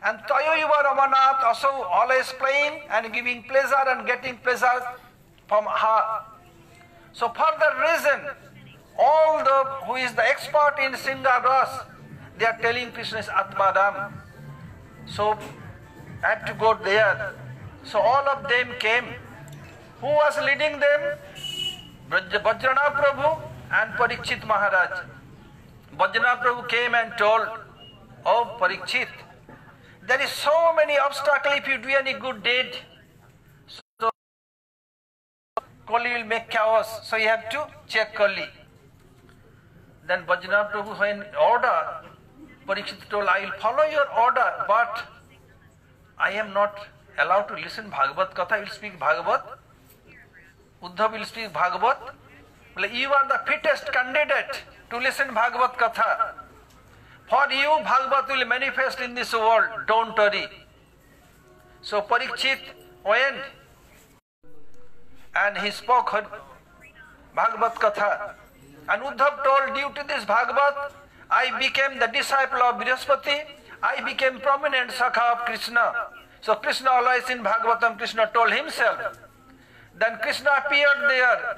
And Tayoyuva Ramanath also always playing and giving pleasure and getting pleasure from her. So for that reason, all the who is the expert in Singa Ras, they are telling Krishna is Atmadam. So I had to go there. So all of them came. Who was leading them? Vajrana Prabhu and Parikshit Maharaj. Vajrana Prabhu came and told, Oh Parikshit, there is so many obstacles if you do any good deed. So Kali will make chaos, so you have to check Kali. Then Vajrana Prabhu when order, Parikshit told, I will follow your order, but I am not allowed to listen Bhagavad Katha, I will speak Bhagavad. Uddhav will speak Bhagavad. Well, You are the fittest candidate to listen Bhagavad Katha. For you, Bhagavad will manifest in this world. Don't worry. So Parikshit went and he spoke her Bhagavad Katha. And Uddhav told, due to this Bhagavad, I became the disciple of Brihaspati. I became prominent Sakha of Krishna. So Krishna always in Bhagavatam, Krishna told himself. Then Krishna appeared there.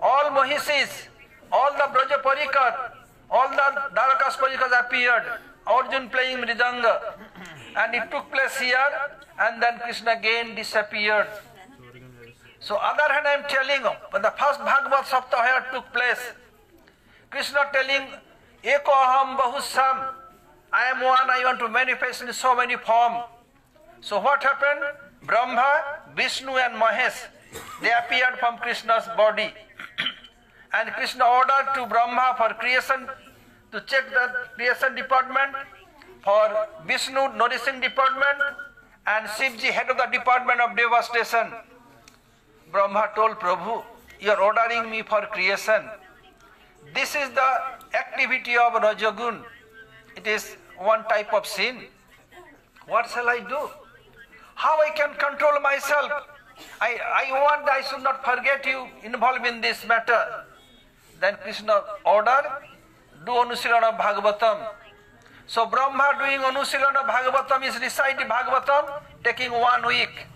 All Mohisis, all the Braja Parikar, all the Darakas Parikas appeared. Arjun playing Mridanga. And it took place here, and then Krishna again disappeared. So other hand I am telling, when the first Bhagavad Saptah took place, Krishna telling, Eko aham bahusam, I am one, I want to manifest in so many form. So what happened? Brahma, Vishnu and Mahesh, they appeared from Krishna's body. (clears throat) and Krishna ordered to Brahma for creation, to check the creation department, for Vishnu nourishing department, and Shivji head of the department of devastation. Brahma told Prabhu, you are ordering me for creation. This is the activity of Rajagun. It is one type of sin. What shall I do? How I can control myself? I, I want I should not forget you involved in this matter. Then Krishna ordered, do Anusilana Bhagavatam. So Brahma doing Anusilana Bhagavatam is reciting Bhagavatam, taking one week.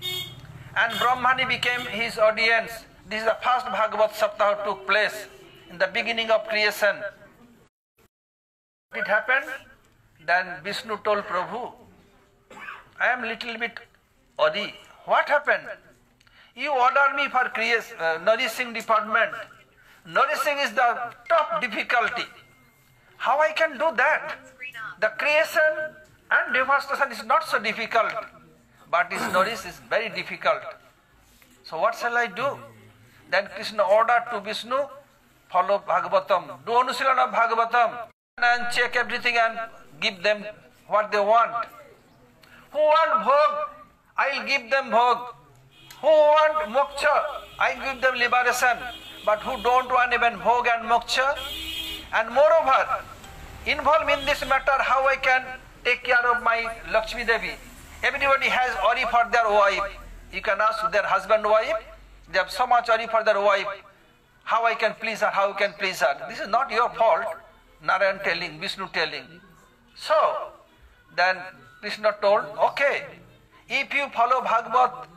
And Brahmani became his audience. This is the first Bhagavat Saptah took place in the beginning of creation. It happened, then Vishnu told Prabhu, I am little bit Adi. What happened? You order me for creation, uh, nourishing department. Nourishing is the top difficulty. How I can do that? The creation and devastation is not so difficult, but this nourish is very difficult. So what shall I do? Then Krishna ordered to Vishnu, follow Bhagavatam, do Anusilana Bhagavatam, and check everything and give them what they want. Who want bhog? I'll give them bhog. Who want moksha? I give them liberation. But who don't want even bhog and moksha? And moreover, involved in this matter how I can take care of my Lakshmi Devi. Everybody has ori for their wife. You can ask their husband wife. They have so much ori for their wife. How I can please her, how I can please her. This is not your fault. Narayan telling, Vishnu telling. So, then Krishna told, okay, if you follow Bhagavad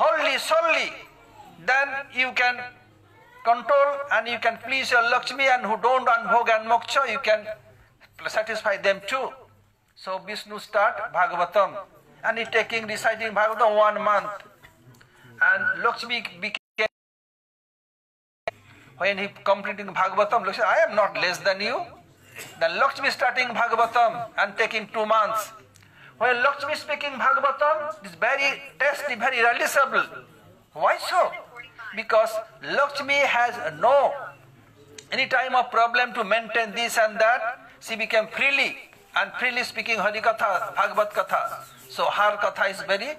wholly, solely, then you can control and you can please your Lakshmi and who don't want bhog and moksha, you can satisfy them too. So Vishnu start Bhagavatam and he taking reciting Bhagavatam one month. And Lakshmi became when he completing Bhagavatam, Lakshmi, I am not less than you. Then Lakshmi starting Bhagavatam and taking two months. When Lakshmi speaking Bhagavatam, is very tasty, very realizable. Why so? Because Lakshmi has no any time of problem to maintain this and that. She became freely and freely speaking Harikatha, Bhagavad Katha. So her Katha is very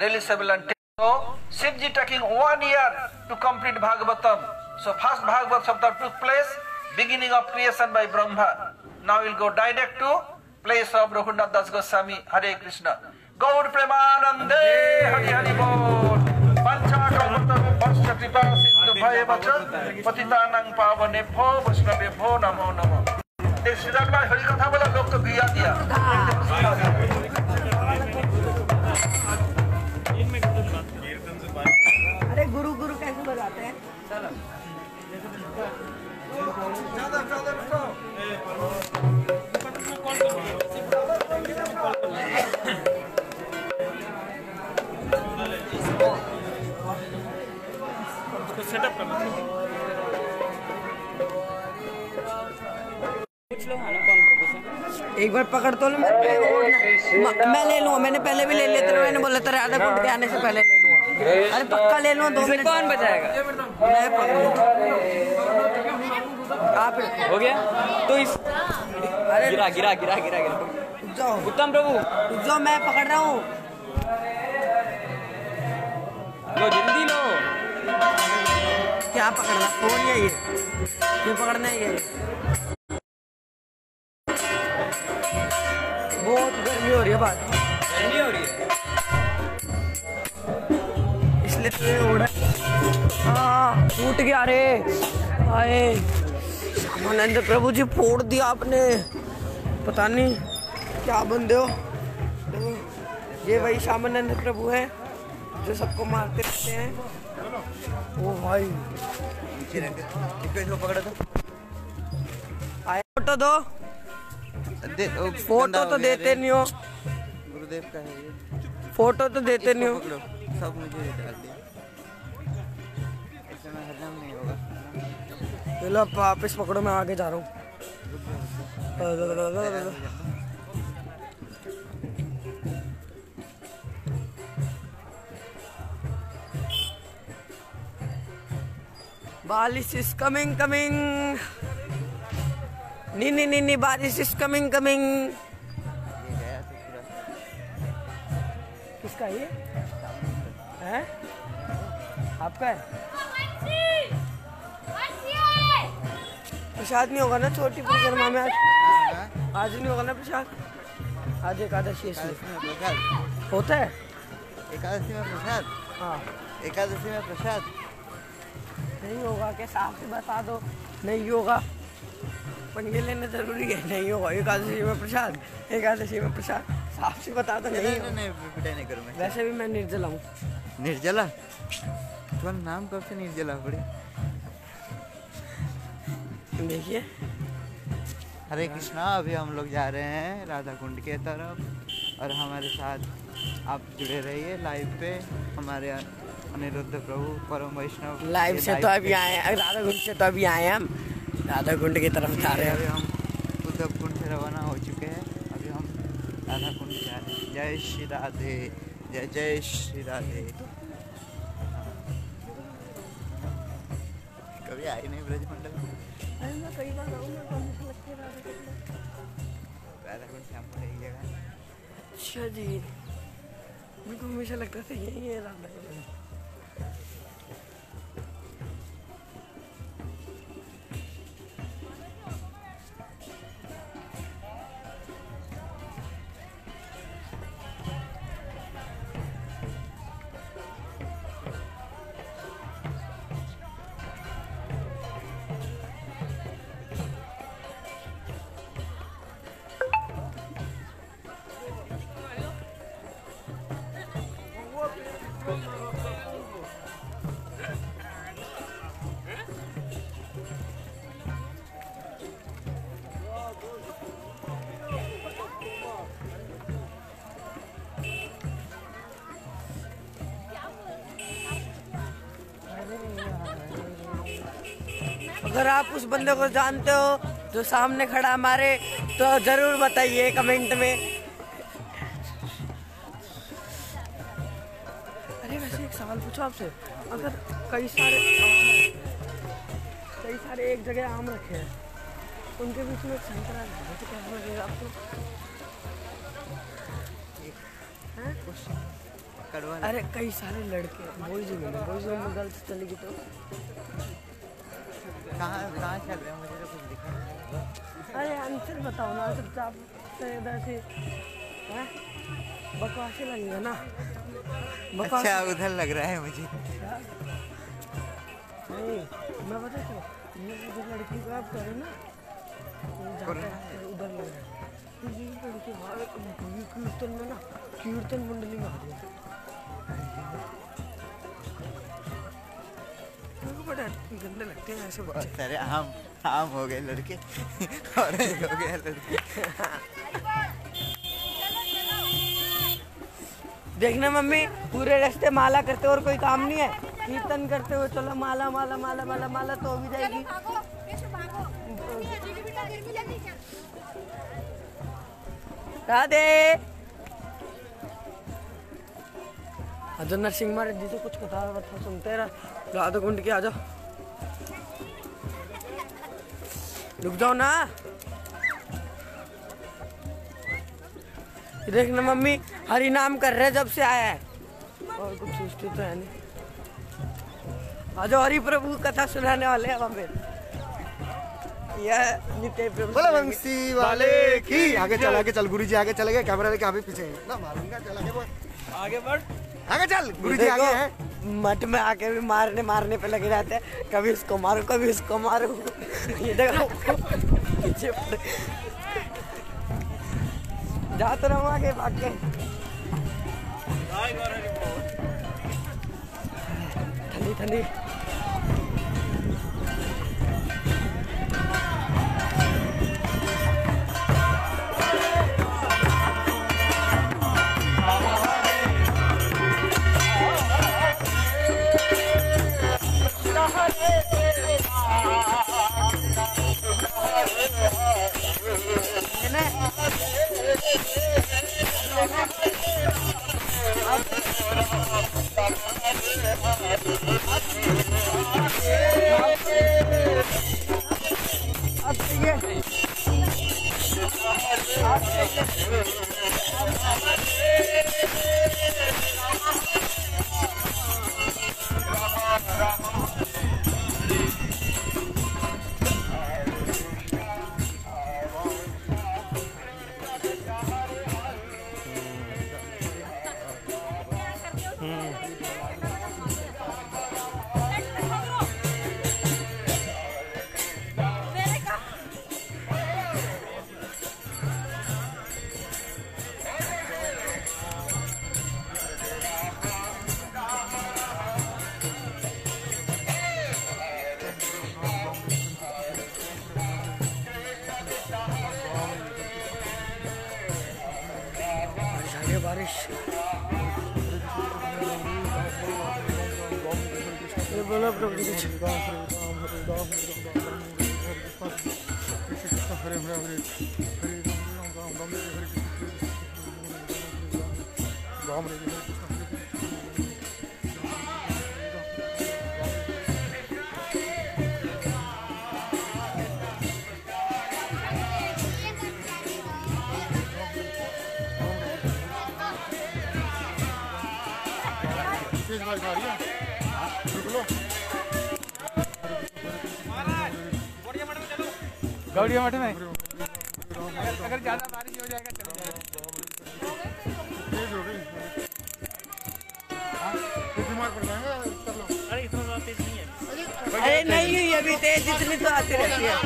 realizable and tasty. so Shivji taking one year to complete Bhagavatam. So first Bhagavad Sapta took place, beginning of creation by Brahma. Now we'll go direct to place of Raghunath Das Goswami, Hare Krishna. Gaur Premanande, Hare Hare Bol. पंचाकल्पतरुभ्यश्च कृपा सिन्धु भएवच पतितानां पावनेभ्यो वैष्णवेभ्यो नमो नमः। देख श्रीराम भाई हरि कथा बोला लोग दिया। अरे गुरु गुरु कैसे बजाते हैं? ज़्यादा एक बार पकड़ तो लो मैं मैं- ले लूँगा मैंने पहले भी ले लिया था मैंने बोला राधा कुंड के आने से पहले ले लूँगा। अरे पक्का ले लूँगा दो मिनट। कौन बचाएगा? मैं पकड़ आप हो गया? तो इस अरे गिरा गिरा गिरा गिरा गिरा। जाओ। उत्तम प्रभु। जाओ मैं पकड़ रहा हूँ। लो जल्दी लो। क्या पकड़ना? फ़ोन या ये? ये पकड़ना है ये? बहुत गर्मी हो रही है बात। गर्मी हो रही है? इसलिए तो ये हो रहा हाँ टूट गया रे। आए। श्यामानंद प्रभु जी फोड़ दिया आपने। पता नहीं क्या बंदे हो। देखो, ये वही श्यामानंद प्रभु है जो सबको मारते रहते हैं। ओ भाई। पकड़ा था आए फ़ोटो दो। फ़ोटो तो देते नहीं हो। गुरुदेव का है ये। फ़ोटो तो देते नहीं हो। सब मुझे डाल दिया ऐसे में हजम नहीं होगा। चलो आप वापस पकड़ो मैं आगे जा रहा हूँ। (laughs) बारिश इज़ कमिंग कमिंग नी नी नी नी बारिश इज़ कमिंग कमिंग किसका ये? है? आपका है? प्रसाद नहीं होगा ना छोटी परिक्रमा में आज? आज नहीं होगा ना प्रसाद? आज एकादशी है होता है? एकादशी में प्रसाद? हाँ। एकादशी में प्रसाद? नहीं होगा क्या साफ़ से बता दो नहीं होगा। पंगे लेना ज़रूरी है नहीं होगा। एकादशी में प्रसाद एकादशी में प्रसाद साफ़ से बता दो नहीं नहीं नहीं नहीं पिटाई करूँ मैं। वैसे भी मैं निर्जला हूँ। निर्जला? तुम्हारा नाम कब से निर्जला पड़ी देखिए। हरे कृष्णा अभी हम लोग जा रहे हैं राधा कुंड के तरफ़। और हमारे साथ आप जुड़े रहिए लाइव पे हमारे अनिरुद्ध प्रभु परम वैष्णव लाइव से तो अभी आए हैं राधा कुंड से तो अभी आए हैं हम राधा कुंड की तरफ़ जा रहे हैं अभी हम उद्धव कुंड से रवाना हो चुके हैं अभी हम राधा कुंड जा रहे हैं जय श्री राधे जय जय श्री राधे कभी आई नहीं ब्रज मंडल राधा कुंड जगह है। अच्छा जी मेरे को हमेशा लगता था यही है राधा उस को जानते हो जो सामने खड़ा हमारे तो ज़रूर बताइए कमेंट में। अरे वैसे एक सवाल पूछो आपसे। अगर कई सारे कई सारे एक जगह आम रखे हैं उनके बीच में संतरा तो कैसा लगेगा आपको अरे कई सारे लड़के बॉयज़ में बॉयज़ में गर्ल्स चलेगी तो। कहाँ कहाँ चल रहे हैं? मुझे तो कुछ दिखा नहीं अरे आंसर बताओ ना चुपचाप से इधर से? बकवास लगेगा ना। बकवास अच्छा उधर लग रहा है मुझे। नहीं मैं बता चलो ये जो लड़की को आप करो ना उधर लग रहा है। तो ये लड़की कीर्तन में ना कीर्तन मंडली में आ गंदे लगते हैं ऐसे बहुत सारे आम आम हो गए लड़के। ऑरेंज हो गया लड़के। देखना मम्मी पूरे रास्ते माला करते और कोई काम नहीं है? कीर्तन करते हुए चलो माला माला माला माला माला तो हो भी जाएगी। राधे। अजय नरसिंह महाराज जी से कुछ कथा सुनते रह। राधा कुंड के आ जाओ। रुक जाओ ना। देखना मम्मी हरि नाम कर रहे जब से आया है। और कुछ सोचते तो है नहीं। आ जाओ हरि प्रभु कथा सुनाने वाले हैं हमें। यह नित्य प्रभु बोला वंशी वाले की आगे चल आगे चल गुरुजी आगे चले गए कैमरा लेके अभी पीछे ना मारूँगा चल आगे बढ़ आगे बढ़। आगे चल गुरुजी आगे है। मठ में आके भी मारने मारने पे लगे रहते हैं। कभी इसको मारो कभी इसको मारो। ये देखो पीछे जाते रहो आगे भाग। के ठंडी ठंडी। अब चाहिए मठ में अगर ज़्यादा बारिश हो जाएगा चले जाएगा। तेज अरे नहीं हुई अभी तेज इतनी तो आती रहती है।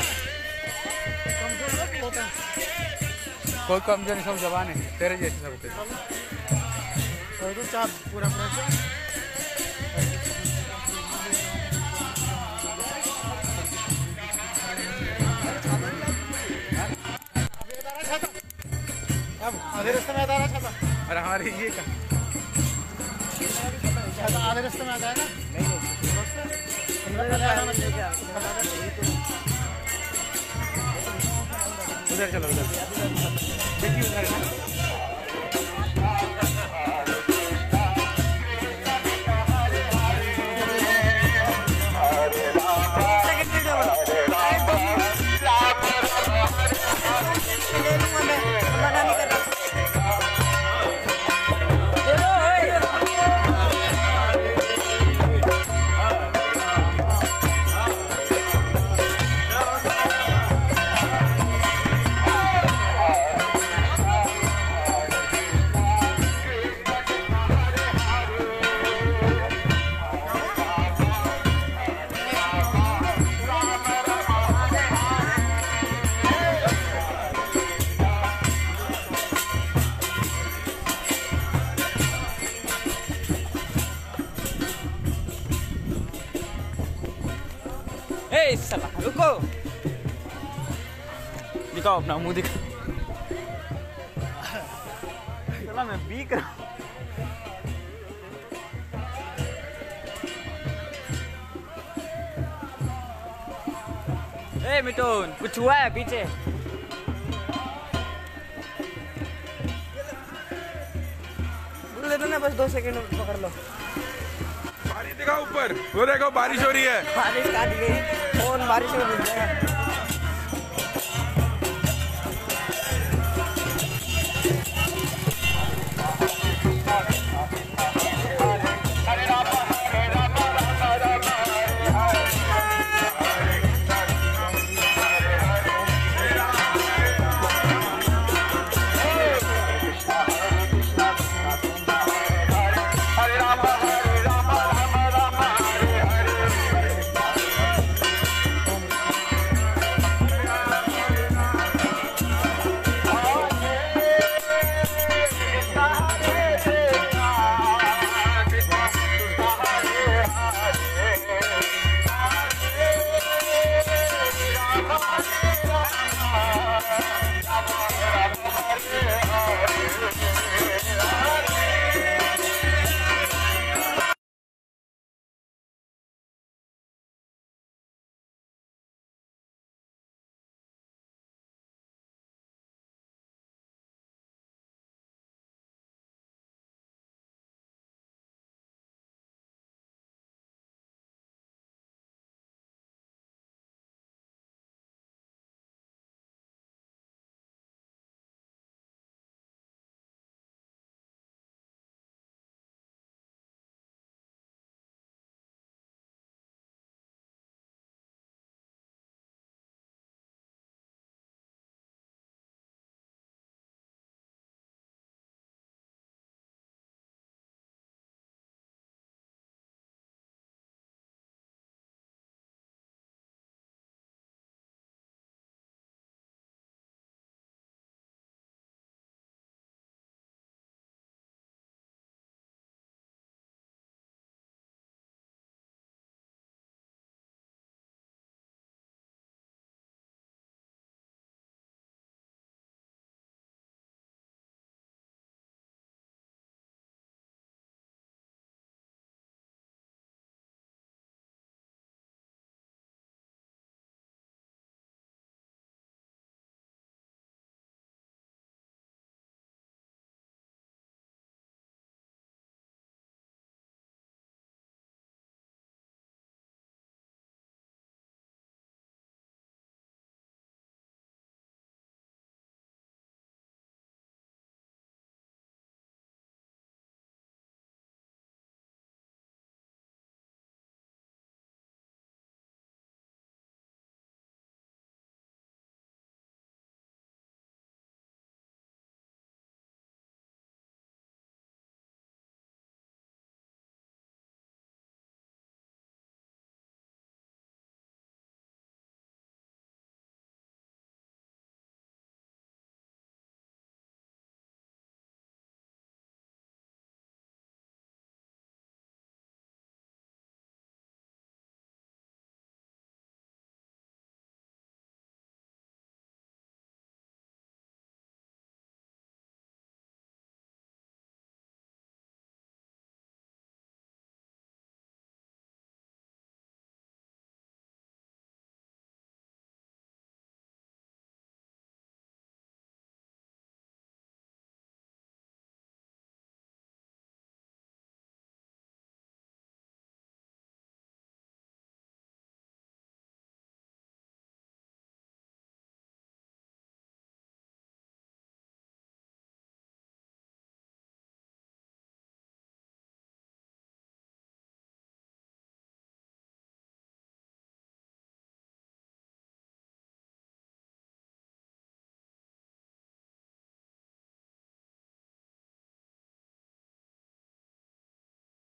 कोई कमज़ोर नहीं सब जवान है। तेरे जैसे सब रास्ते और हमारे ये का? आधे रस्ते में आता है ना उधर चलो, उधर। देखिए उधर। मुँह दिखाओ साला मैं बीक रहा हूँ। ए मिटून कुछ हुआ है पीछे? दो ना बस दो सेकंड पकड़ लो। बारिश दिखाओ ऊपर। वो देखो बारिश हो रही है। बारिश काट गई फ़ोन बारिश में डूब जाएगा